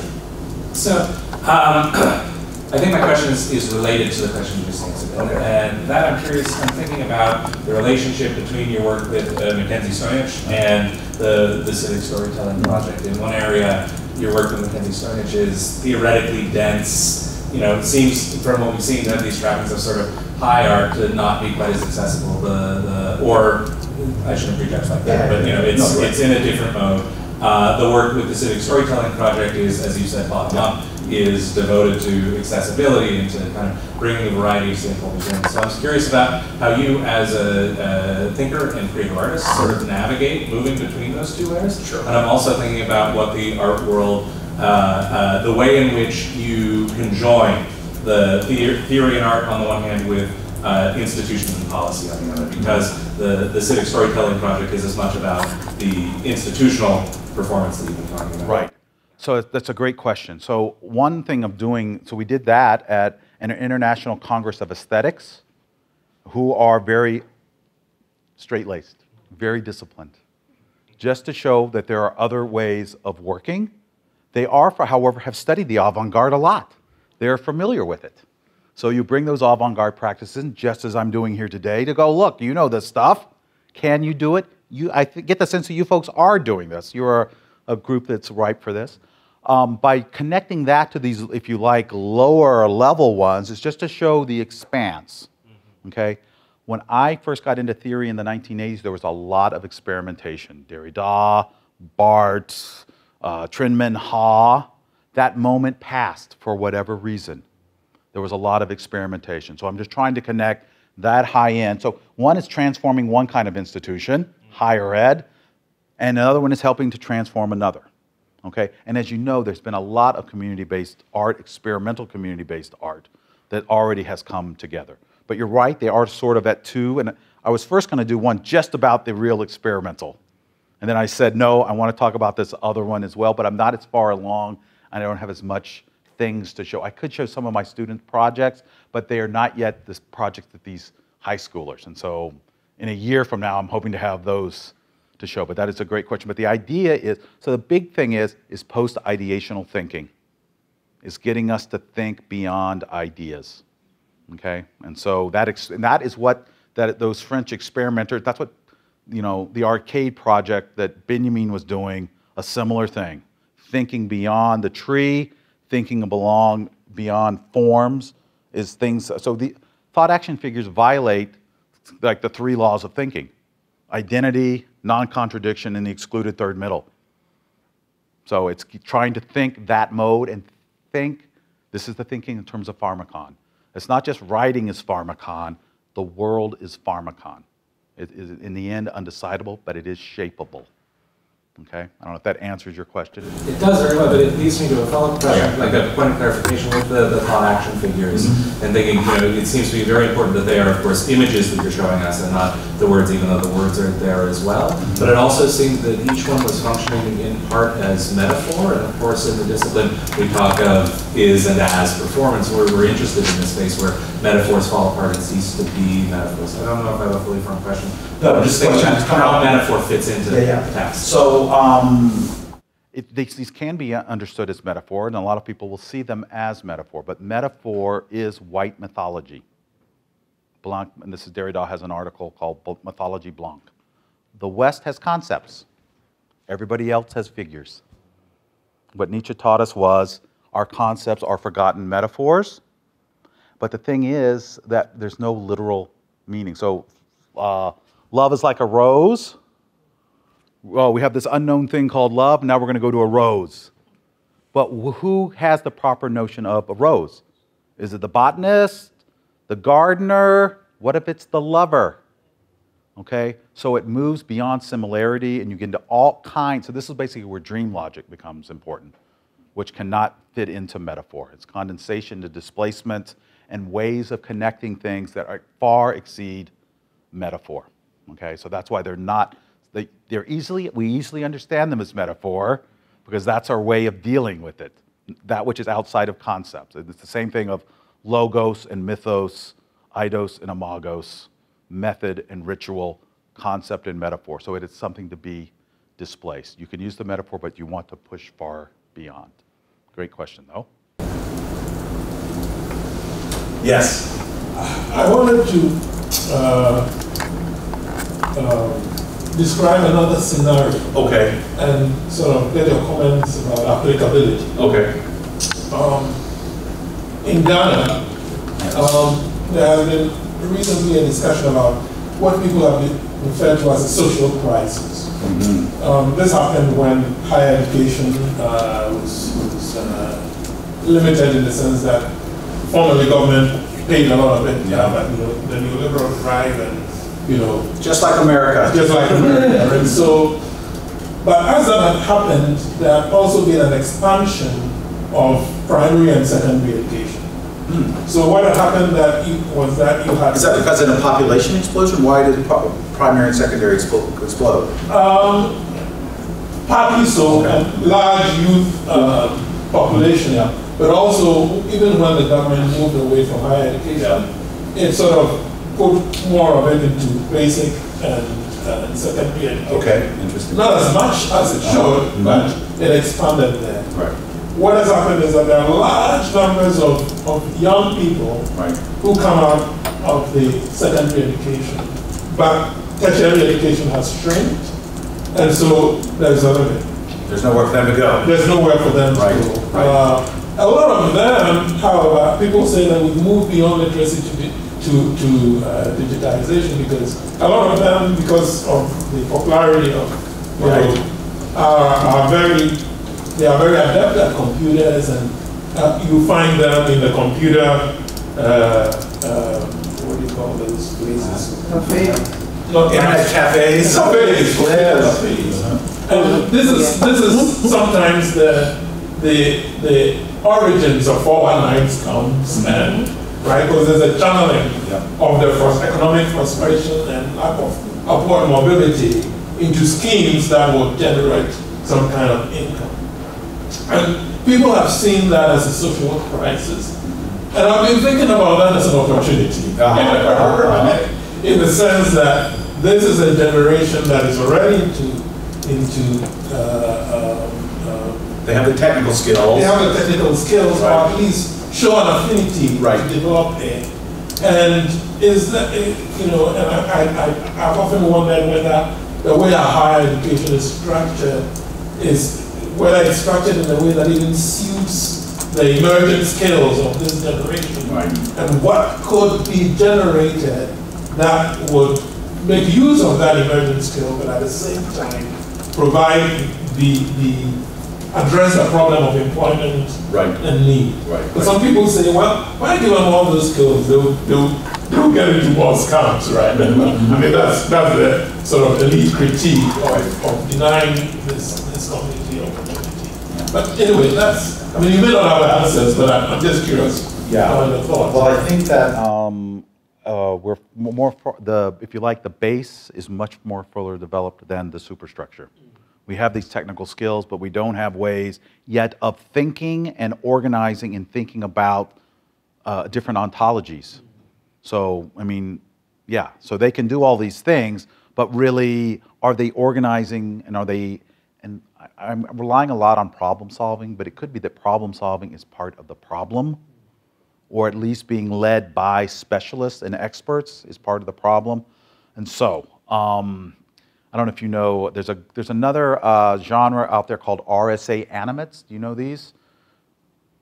So, um, I think my question is, is related to the question you just answered. Okay. And that I'm curious, I'm thinking about the relationship between your work with uh, McKenzie Stojnić and the, the Civic Storytelling Project. In one area, your work with McKenzie Stojnić is theoretically dense. You know, it seems from what we've seen that these trappings of sort of high art to not be quite as accessible. The, the or I shouldn't prejudge like that, but you know, it's it's in a different mode. Uh, the work with the Civic Storytelling Project is, as you said, bottom up, is devoted to accessibility and to kind of bringing a variety of stakeholders in. So I was curious about how you, as a, a thinker and creative artist, sort of navigate moving between those two layers. Sure. And I'm also thinking about what the art world, uh, uh, the way in which you conjoin the theory and art on the one hand with uh, institutions and policy on the other, because the, the Civic Storytelling Project is as much about the institutional performance that you've been talking about. Right. So that's a great question. So one thing of doing, so we did that at an International Congress of Aesthetics, who are very straight-laced, very disciplined, just to show that there are other ways of working. They are, however, have studied the avant-garde a lot. They're familiar with it. So you bring those avant-garde practices, in, just as I'm doing here today, to go, look, you know this stuff. Can you do it? You, I get the sense that you folks are doing this. You're a, a group that's ripe for this. Um, by connecting that to these, if you like, lower level ones, is just to show the expanse. Okay? When I first got into theory in the 1980s, there was a lot of experimentation. Derrida, Barthes, uh, Trinh Minh-ha. That moment passed for whatever reason. There was a lot of experimentation. So I'm just trying to connect that high end. So one is transforming one kind of institution, higher ed, and another one is helping to transform another. Okay? And as you know, there's been a lot of community based art, experimental community based art, that already has come together. But you're right, they are sort of at two. And I was first going to do one just about the real experimental. And then I said, no, I want to talk about this other one as well, but I'm not as far along and I don't have as much things to show. I could show some of my student projects, but they are not yet the project that these high schoolers. And so in a year from now, I'm hoping to have those to show. But that is a great question. But the idea is, so the big thing is, is post-ideational thinking. Is getting us to think beyond ideas. Okay? And so that, and that is what that, those French experimenters, that's what, you know, the arcade project that Benjamin was doing, a similar thing. Thinking beyond the tree, thinking belong beyond forms is things, so the thought action figures violate like the three laws of thinking. Identity, non-contradiction, and the excluded third middle. So it's trying to think that mode and think, this is the thinking in terms of pharmakon. It's not just writing is pharmakon, the world is pharmakon. It is in the end undecidable, but it is shapeable. Okay? I don't know if that answers your question. It does very well, but it leads me to a follow-up question, like a point of clarification with the, the thought action figures. Mm-hmm. And thinking, you know, it seems to be very important that they are, of course, images that you're showing us and not the words, even though the words are there as well. Mm-hmm. But it also seemed that each one was functioning in part as metaphor. And of course, in the discipline we talk of is and as performance, where we're interested in this space where metaphors fall apart and cease to be metaphors. I don't know if I have a fully formed question. No, I'm just thinking questions come how metaphor fits into Yeah, yeah. the text. So, um, it, these, these can be understood as metaphor, and a lot of people will see them as metaphor, but metaphor is white mythology. Blanc, and this is Derrida has an article called Mythology Blanc. The West has concepts, everybody else has figures. What Nietzsche taught us was our concepts are forgotten metaphors, but the thing is that there's no literal meaning. So, uh, love is like a rose. Well, we have this unknown thing called love. Now we're going to go to a rose. But who has the proper notion of a rose? Is it the botanist, the gardener? What if it's the lover? Okay, so it moves beyond similarity and you get into all kinds. So, this is basically where dream logic becomes important, which cannot fit into metaphor. It's condensation to displacement and ways of connecting things that are far exceed metaphor. Okay, so that's why they're not, they, they're easily, we easily understand them as metaphor because that's our way of dealing with it, that which is outside of concepts. It's the same thing of logos and mythos, eidos and amagos, method and ritual, concept and metaphor. So it is something to be displaced. You can use the metaphor, but you want to push far beyond. Great question, though. Yes. I wanted to uh, um, describe another scenario Okay, and sort of get your comments about applicability. okay. Um, in Ghana, um, there has been recently a discussion about what people have referred to as a social crisis. Um, this happened when higher education uh, was, was uh, limited in the sense that formerly government paid a lot of it, uh, but you know, the neoliberal drive and you know Just like America. just like America. And so, but as that had happened, there had also been an expansion of primary and secondary education. So what had happened that you, was that you had Is that because of the population explosion? Why did primary and secondary explode? um, partly so, and large youth uh, population, but also even when the government moved away from higher education, it sort of put more of it into basic and, uh, and secondary education. Okay, interesting. Not as much as it should, but it expanded there. Right, What has happened is that there are large numbers of, of young people right. who come out of the secondary education, but tertiary education has shrinked, and so there's a limit. There's nowhere for them to go. There's nowhere for them to Right, go. right. Uh, a lot of them, however, people say that we've moved beyond literacy to, di- to, to uh, digitization because a lot of them, because of the popularity of, you Right. are, are very, they are very adept at computers and uh, you find them in the computer, uh, uh, what do you call those places? Not Internet cafes. Cafes, Yes. cafes. And this is, this is sometimes the, the, the origins of 419 scams, and, right? Because there's a channeling of the economic frustration and lack of upward mobility into schemes that will generate some kind of income. And people have seen that as a social crisis. And I've been thinking about that as an opportunity. Uh-huh. In the sense that this is a generation that is already into, into, uh, um, um, They have the technical skills. they have the technical skills, or Right. at least show an affinity Right. to develop it. And is that, eh, you know, and I, I, I- I've often wondered whether the way our higher education is structured is, whether it's structured in a way that even suits the emergent skills of this generation. Right. And what could be generated that would make use of that emergent skill, but at the same time provide the, the, address the problem of employment Right. and need. Right, But some people say, well, why give them all those skills? They'll, they'll, they'll get into more scams, right? I mean, that's, that's the sort of elite critique of, of denying this, this community opportunity. But anyway, that's, I mean, you may not have answers, but I'm, I'm just curious. Yeah. On the thoughts. Well, I think that, Um, uh, we're m- more, the, if you like, the base is much more further developed than the superstructure. We have these technical skills, but we don't have ways yet of thinking and organizing and thinking about uh, different ontologies. So, I mean, yeah, so they can do all these things, but really, are they organizing and are they, and I I'm relying a lot on problem solving, but it could be that problem solving is part of the problem, or at least being led by specialists and experts is part of the problem. And so, um, I don't know if you know, there's, a, there's another uh, genre out there called RSA animates. Do you know these?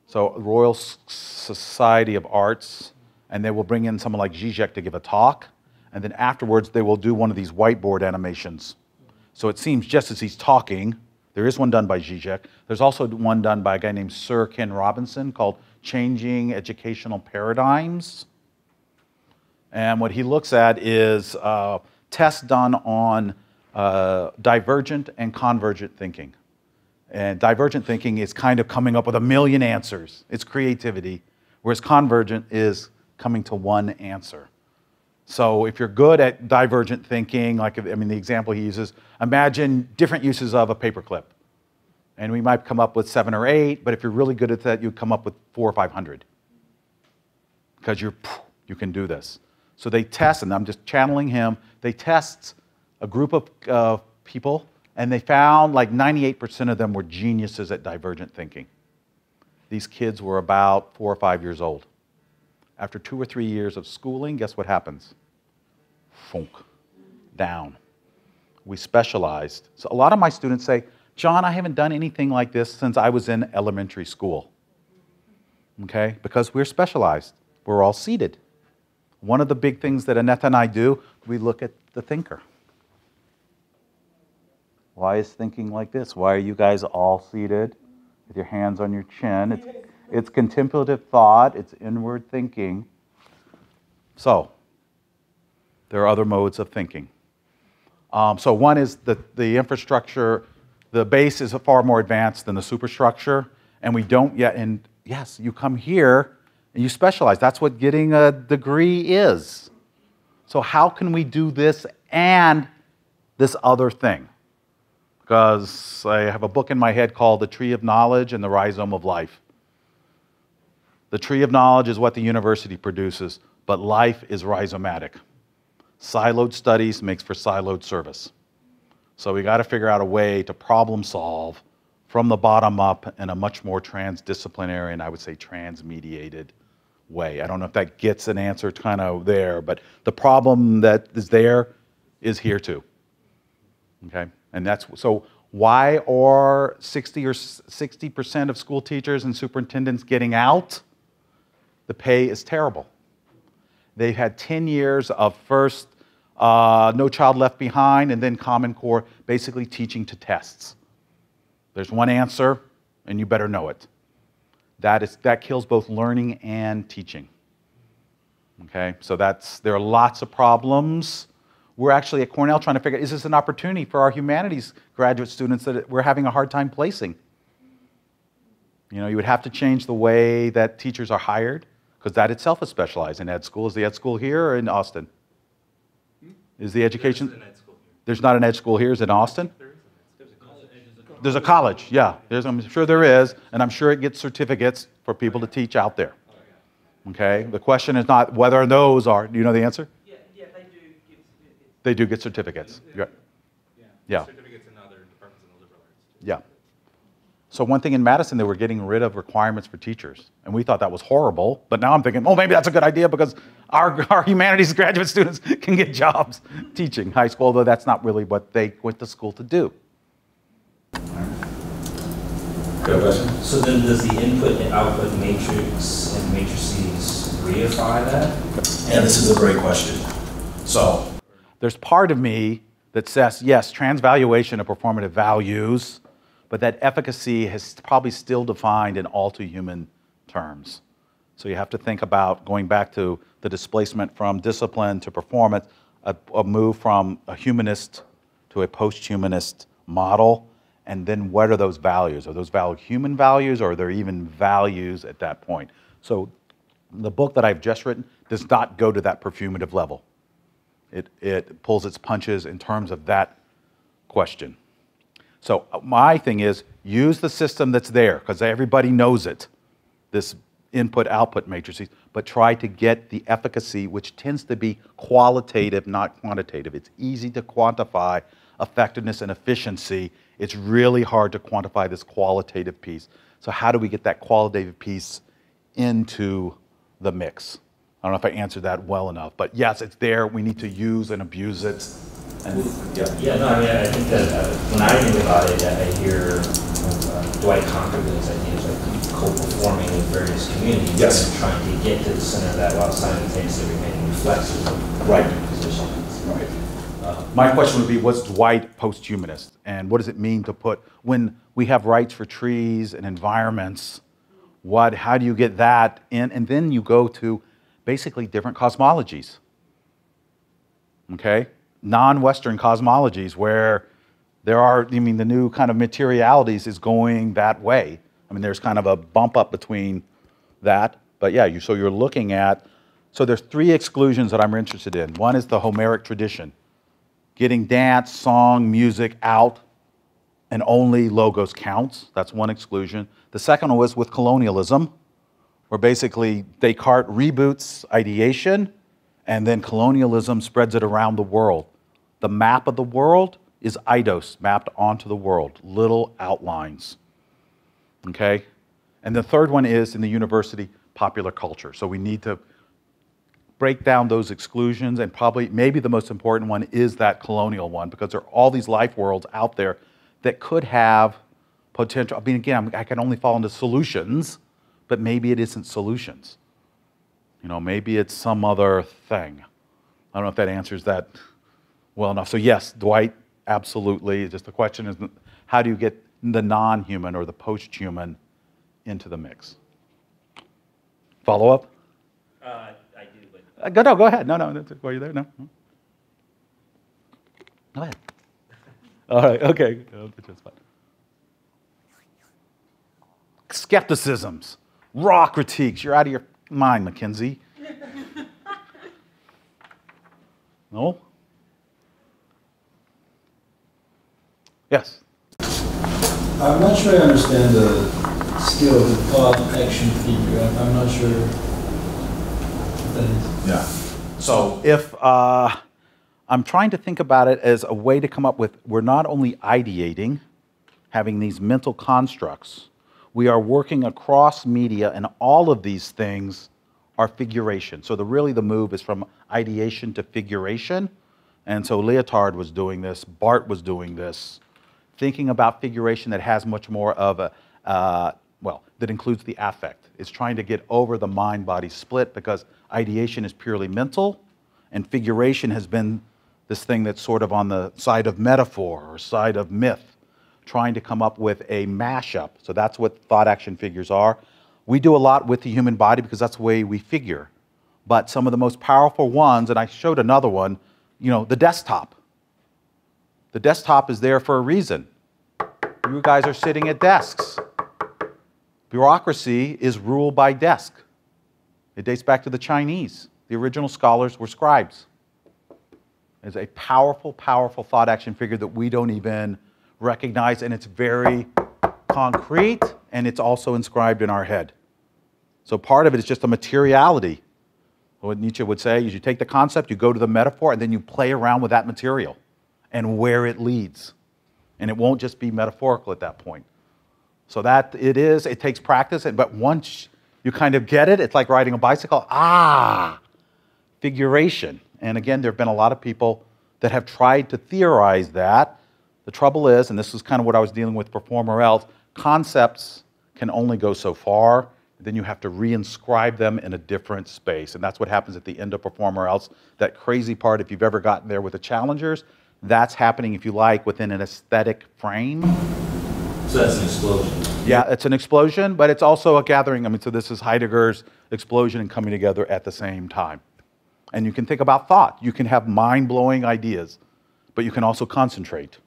So, Royal Society of Arts, and they will bring in someone like Zizek to give a talk, and then afterwards they will do one of these whiteboard animations. So it seems just as he's talking, there is one done by Zizek. There's also one done by a guy named Sir Ken Robinson called Changing Educational Paradigms. And what he looks at is uh, tests done on uh, divergent and convergent thinking. And divergent thinking is kind of coming up with a million answers, it's creativity, whereas convergent is coming to one answer. So if you're good at divergent thinking, like I mean the example he uses, imagine different uses of a paperclip. And we might come up with seven or eight, but if you're really good at that, you come up with four or five hundred. Because you're you can do this. So they test, and I'm just channeling him, they test a group of uh, people, and they found like 98% of them were geniuses at divergent thinking. These kids were about four or five years old. After two or three years of schooling, guess what happens? Funk, down. We specialized. So a lot of my students say, Jon, I haven't done anything like this since I was in elementary school. Okay? Because we're specialized. We're all seated. One of the big things that Aneta and I do, we look at the thinker. Why is thinking like this? Why are you guys all seated with your hands on your chin? It's, it's contemplative thought, it's inward thinking. So, there are other modes of thinking. Um, so, one is the, the infrastructure, the base is far more advanced than the superstructure, and we don't yet, and yes, you come here and you specialize. That's what getting a degree is. So, how can we do this and this other thing? Because I have a book in my head called The Tree of Knowledge and the Rhizome of Life. The tree of knowledge is what the university produces, but life is rhizomatic. Siloed studies makes for siloed service. So we got to figure out a way to problem solve from the bottom up in a much more transdisciplinary and I would say transmediated way. I don't know if that gets an answer kind of there, but the problem that is there is here too. Okay? And that's so why are 60 or 60% of school teachers and superintendents getting out? The pay is terrible. They've had 10 years of first uh, No Child Left Behind and then Common Core, basically teaching to tests. There's one answer, and you better know it. That, is, that kills both learning and teaching. Okay, so that's, there are lots of problems. We're actually at Cornell trying to figure out is this an opportunity for our humanities graduate students that we're having a hard time placing? You know, you would have to change the way that teachers are hired because that itself is specialized in ed school. Is the ed school here or in Austin? Is the education? There's not an ed school here. Is it in Austin? There's a college, yeah. There's, I'm sure there is, and I'm sure it gets certificates for people to teach out there. Okay? The question is not whether those are, do you know the answer? Yeah, yeah, they do get certificates. They do get certificates. Yeah. Yeah. Certificates in other departments in the liberal arts. Yeah. So one thing in Madison, they were getting rid of requirements for teachers, and we thought that was horrible. But now I'm thinking, oh, maybe that's a good idea because our, our humanities graduate students can get jobs teaching high school, although that's not really what they went to school to do. Good question. So then does the input and output matrix and matrices reify that? And this is a great question. So, There's part of me that says, yes, transvaluation of performative values, but that efficacy is probably still defined in all too human terms. So you have to think about going back to the displacement from discipline to performance, a, a move from a humanist to a post-humanist model, and then what are those values? Are those values human values, or are there even values at that point? So the book that I've just written does not go to that performative level. It, it pulls its punches in terms of that question. So uh, my thing is use the system that's there because everybody knows it, this input output matrices, but try to get the efficacy, which tends to be qualitative, not quantitative. It's easy to quantify effectiveness and efficiency It's really hard to quantify this qualitative piece. So, how do we get that qualitative piece into the mix? I don't know if I answered that well enough, but yes, it's there. We need to use and abuse it. And, yeah. Yeah, no, I mean, I think that uh, when I think about it, I hear uh, Dwight Conquergood's ideas like co-performing with various communities. Yes. And trying to get to the center of that while simultaneously remaining reflexive of Right. positions. Right. Uh, My question would be, what's Dwight post-humanist? And what does it mean to put, when we have rights for trees and environments, what, how do you get that in? And then you go to basically different cosmologies. Okay? Non-Western cosmologies where there are, I mean, the new kind of materialities is going that way. I mean, there's kind of a bump up between that. But yeah, you, so you're looking at, so there's three exclusions that I'm interested in. One is the Homeric tradition getting dance, song, music out, and only logos counts. That's one exclusion. The second one was with colonialism, where basically Descartes reboots ideation, and then colonialism spreads it around the world. The map of the world is eidos mapped onto the world, little outlines. Okay? And the third one is in the university popular culture. So we need to break down those exclusions and probably maybe the most important one is that colonial one because there are all these life worlds out there that could have potential i mean again i can only fall into solutions but maybe it isn't solutions you know maybe it's some other thing i don't know if that answers that well enough so yes dwight absolutely just the question is how do you get the non-human or the post-human into the mix follow up Uh, I do, but uh, Go, no, go ahead. No, no, were you there? No? Go ahead. All right, okay. I'll put you on the spot. Skepticisms, raw critiques. You're out of your mind, McKenzie. No? Yes. I'm not sure I understand the skill of the thought action figure. I'm- I'm not sure what that is. Yeah. So if uh, I'm trying to think about it as a way to come up with, we're not only ideating, having these mental constructs, we are working across media, and all of these things are figuration. So the really the move is from ideation to figuration, and so Lyotard was doing this, Barthes was doing this, thinking about figuration that has much more of a uh, well, that includes the affect. It's trying to get over the mind body split because ideation is purely mental, and figuration has been this thing that's sort of on the side of metaphor or side of myth, trying to come up with a mashup. So that's what thought action figures are. We do a lot with the human body because that's the way we figure. But some of the most powerful ones, and I showed another one, you know, the desktop. The desktop is there for a reason. You guys are sitting at desks. Bureaucracy is ruled by desk. It dates back to the Chinese. The original scholars were scribes. It's a powerful, powerful thought action figure that we don't even recognize, and it's very concrete and it's also inscribed in our head. So part of it is just a materiality. What Nietzsche would say is you take the concept, you go to the metaphor, and then you play around with that material and where it leads. And it won't just be metaphorical at that point. So that it is, it takes practice, but once you kind of get it, it's like riding a bicycle. Ah, figuration. And again, there have been a lot of people that have tried to theorize that. The trouble is, and this is kind of what I was dealing with Perform or Else, concepts can only go so far. Then you have to reinscribe them in a different space. And that's what happens at the end of Perform or Else. That crazy part, if you've ever gotten there with the challengers, that's happening, if you like, within an aesthetic frame. So that's an explosion. Yeah, it's an explosion, but it's also a gathering. I mean, so this is Heidegger's explosion and coming together at the same time. And you can think about thought. You can have mind blowing ideas, but you can also concentrate.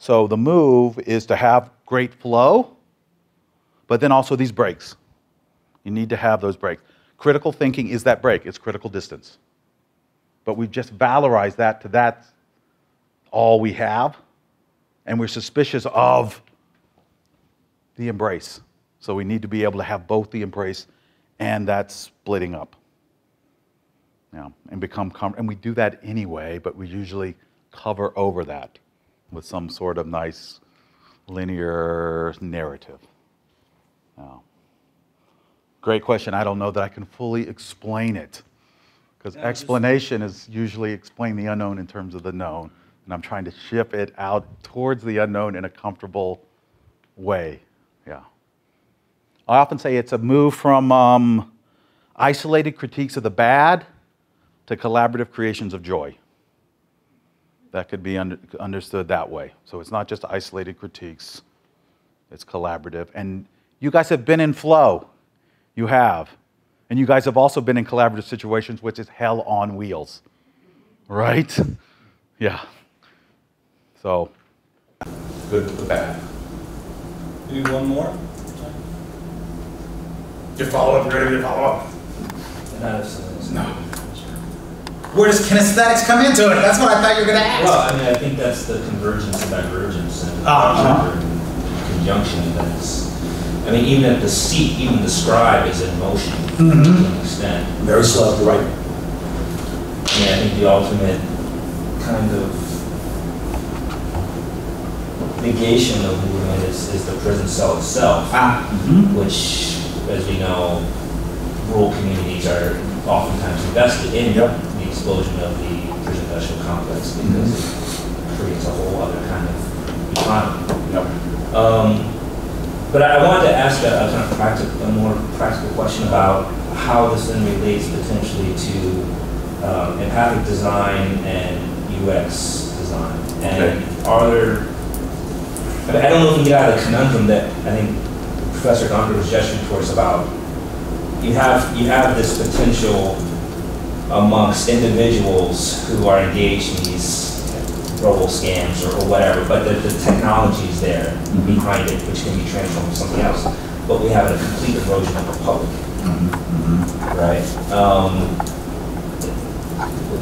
So the move is to have great flow, but then also these breaks. You need to have those breaks. Critical thinking is that break, it's critical distance. But we've just valorized that to that's all we have, and we're suspicious of the embrace. So we need to be able to have both the embrace and that splitting up. Yeah, and become com- and we do that anyway, but we usually cover over that. With some sort of nice linear narrative. Now, great question. I don't know that I can fully explain it because just- explanation is usually explain the unknown in terms of the known, and I'm trying to ship it out towards the unknown in a comfortable way. Yeah. I often say it's a move from um, isolated critiques of the bad to collaborative creations of joy. That could be under, understood that way. So it's not just isolated critiques, it's collaborative. And you guys have been in flow. You have. And you guys have also been in collaborative situations, which is hell on wheels. Right? Yeah. So, Good with the bad. Do one more? Your follow-up, you ready to follow up? No. Where does kinesthetics come into it? That's what I thought you were gonna ask. Well, I mean, I think that's the convergence and divergence and Uh-huh. conjunction that's, I mean, even if the seat, even the scribe is in motion to Mhm. an extent. Very slow, you're right. I mean, I think the ultimate kind of negation of movement is, is the prison cell itself, Ah, mhm. which, as we know, rural communities are oftentimes invested in Yep. Explosion of the prison industrial complex because it creates a whole other kind of economy. Yep. Um, But I wanted to ask a a kind of practical, a more practical question about how this then relates potentially to um, empathic design and UX design. And are there, I mean, I don't know if we can get out of the conundrum that I think Professor Gonker was gesturing towards about, you have, you have this potential amongst individuals who are engaged in these robo scams or, or whatever, but the, the technology is there behind it, which can be transformed to something else. But we have a complete erosion of the public, right? Um,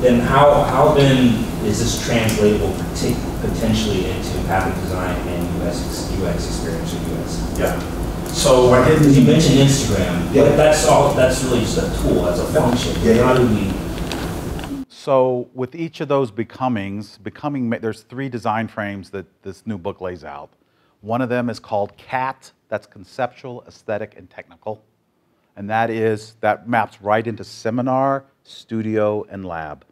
then how, how then is this translatable potentially into empathic design and UX, UX experience or UX? Yeah. So I you mentioned Instagram, Yeah. but that's all, that's really just a tool, as a function. Yeah, yeah. How do we, so with each of those becomings, becoming there's three design frames that this new book lays out. One of them is called CAT, that's conceptual, aesthetic, and technical. And that is that maps right into seminar, studio, and lab.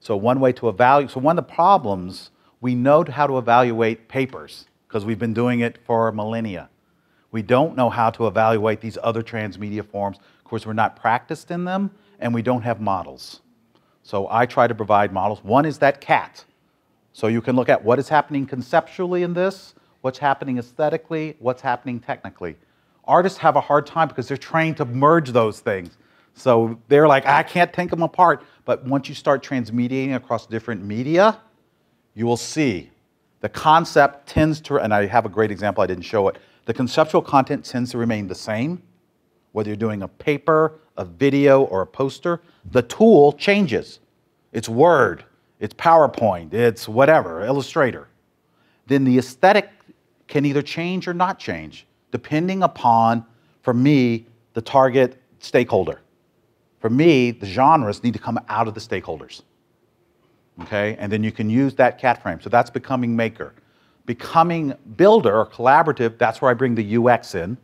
So one way to evaluate, so one of the problems, we know how to evaluate papers because we've been doing it for millennia. We don't know how to evaluate these other transmedia forms. Of course, we're not practiced in them and we don't have models. So I try to provide models. One is that cat. So you can look at what is happening conceptually in this, what's happening aesthetically, what's happening technically. Artists have a hard time because they're trained to merge those things. So they're like, I can't take them apart. But once you start transmediating across different media, you will see the concept tends to, and I have a great example, I didn't show it. The conceptual content tends to remain the same, whether you're doing a paper, a video, or a poster. The tool changes. It's Word, it's PowerPoint, it's whatever, Illustrator. Then the aesthetic can either change or not change, depending upon, for me, the target stakeholder. For me, the genres need to come out of the stakeholders okay? And then you can use that cat frame. So that's becoming maker. Becoming builder or collaborative, that's where I bring the UX in.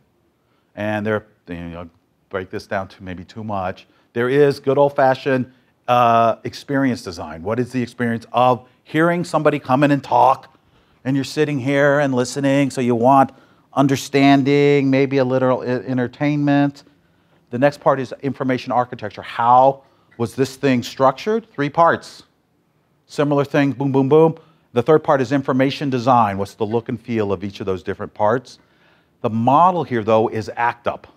And there, you know, break this down to maybe too much. There is good old fashioned uh, experience design. What is the experience of hearing somebody come in and talk, and you're sitting here and listening, so you want understanding, maybe a little entertainment. The next part is information architecture. How was this thing structured? Three parts similar thing, boom, boom, boom. The third part is information design. What's the look and feel of each of those different parts? The model here, though, is ACT UP.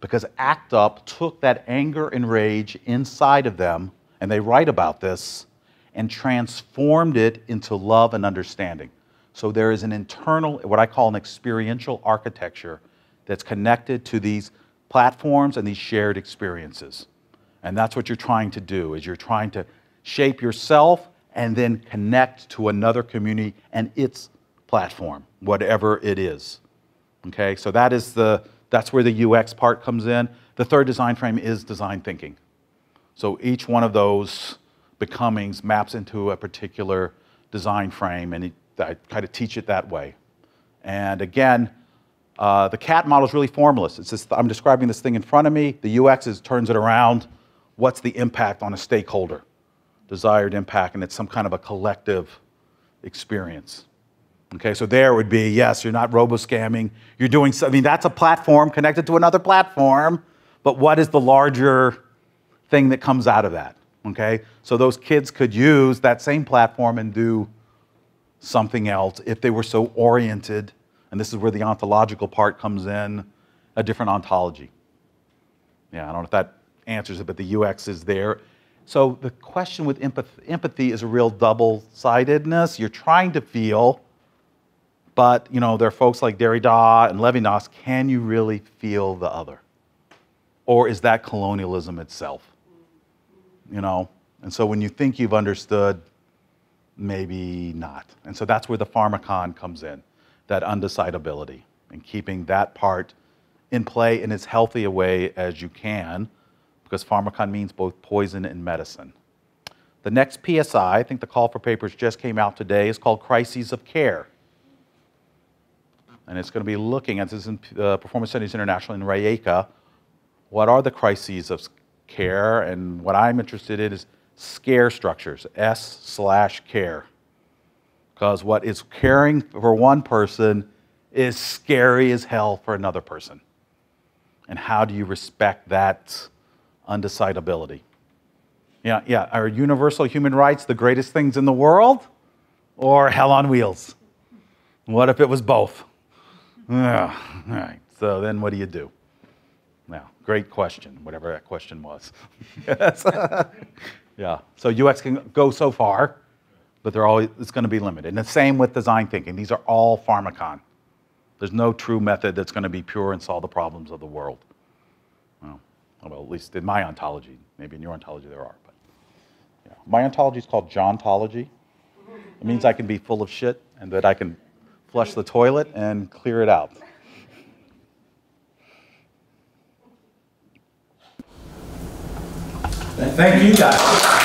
Because ACT UP took that anger and rage inside of them, and they write about this, and transformed it into love and understanding. So there is an internal, what I call an experiential architecture that's connected to these platforms and these shared experiences. And that's what you're trying to do, is you're trying to shape yourself and then connect to another community and its platform, whatever it is. Okay, so that is the, that's where the UX part comes in. The third design frame is design thinking. So each one of those becomings maps into a particular design frame, and I kind of teach it that way. And again, uh, the CAT model is really formless. It's just, I'm describing this thing in front of me. The UX is, turns it around. What's the impact on a stakeholder? Desired impact, and it's some kind of a collective experience. Okay, so there would be yes, you're not robo scamming. You're doing. I mean, that's a platform connected to another platform. But what is the larger thing that comes out of that? Okay, so those kids could use that same platform and do something else if they were so oriented. And this is where the ontological part comes in, a different ontology. Yeah, I don't know if that answers it, but the UX is there. So the question with empathy, empathy is a real double-sidedness. You're trying to feel, but you know there are folks like Derrida and Levinas. Can you really feel the other, or is that colonialism itself? You know, and so when you think you've understood, maybe not. And so that's where the pharmakon comes in, that undecidability, and keeping that part in play in as healthy a way as you can, because pharmakon means both poison and medicine. The next PSI, I think the call for papers just came out today, is called Crises of Care. And it's going to be looking at this in uh, Performance Studies International in Rijeka. What are the crises of care? And what I'm interested in is scare structures, S slash care. Because what is caring for one person is scary as hell for another person. And how do you respect that undecidability? Yeah, yeah. Are universal human rights the greatest things in the world or hell on wheels? What if it was both? Yeah, all right. So then what do you do? Now, great question, whatever that question was. Yeah. So UX can go so far, but they're always, it's going to be limited. And the same with design thinking. These are all pharmakon. There's no true method that's going to be pure and solve the problems of the world. Well, at least in my ontology. Maybe in your ontology there are. But yeah. My ontology is called Jontology. It means I can be full of shit and that I can flush the toilet and clear it out. Thank you, guys.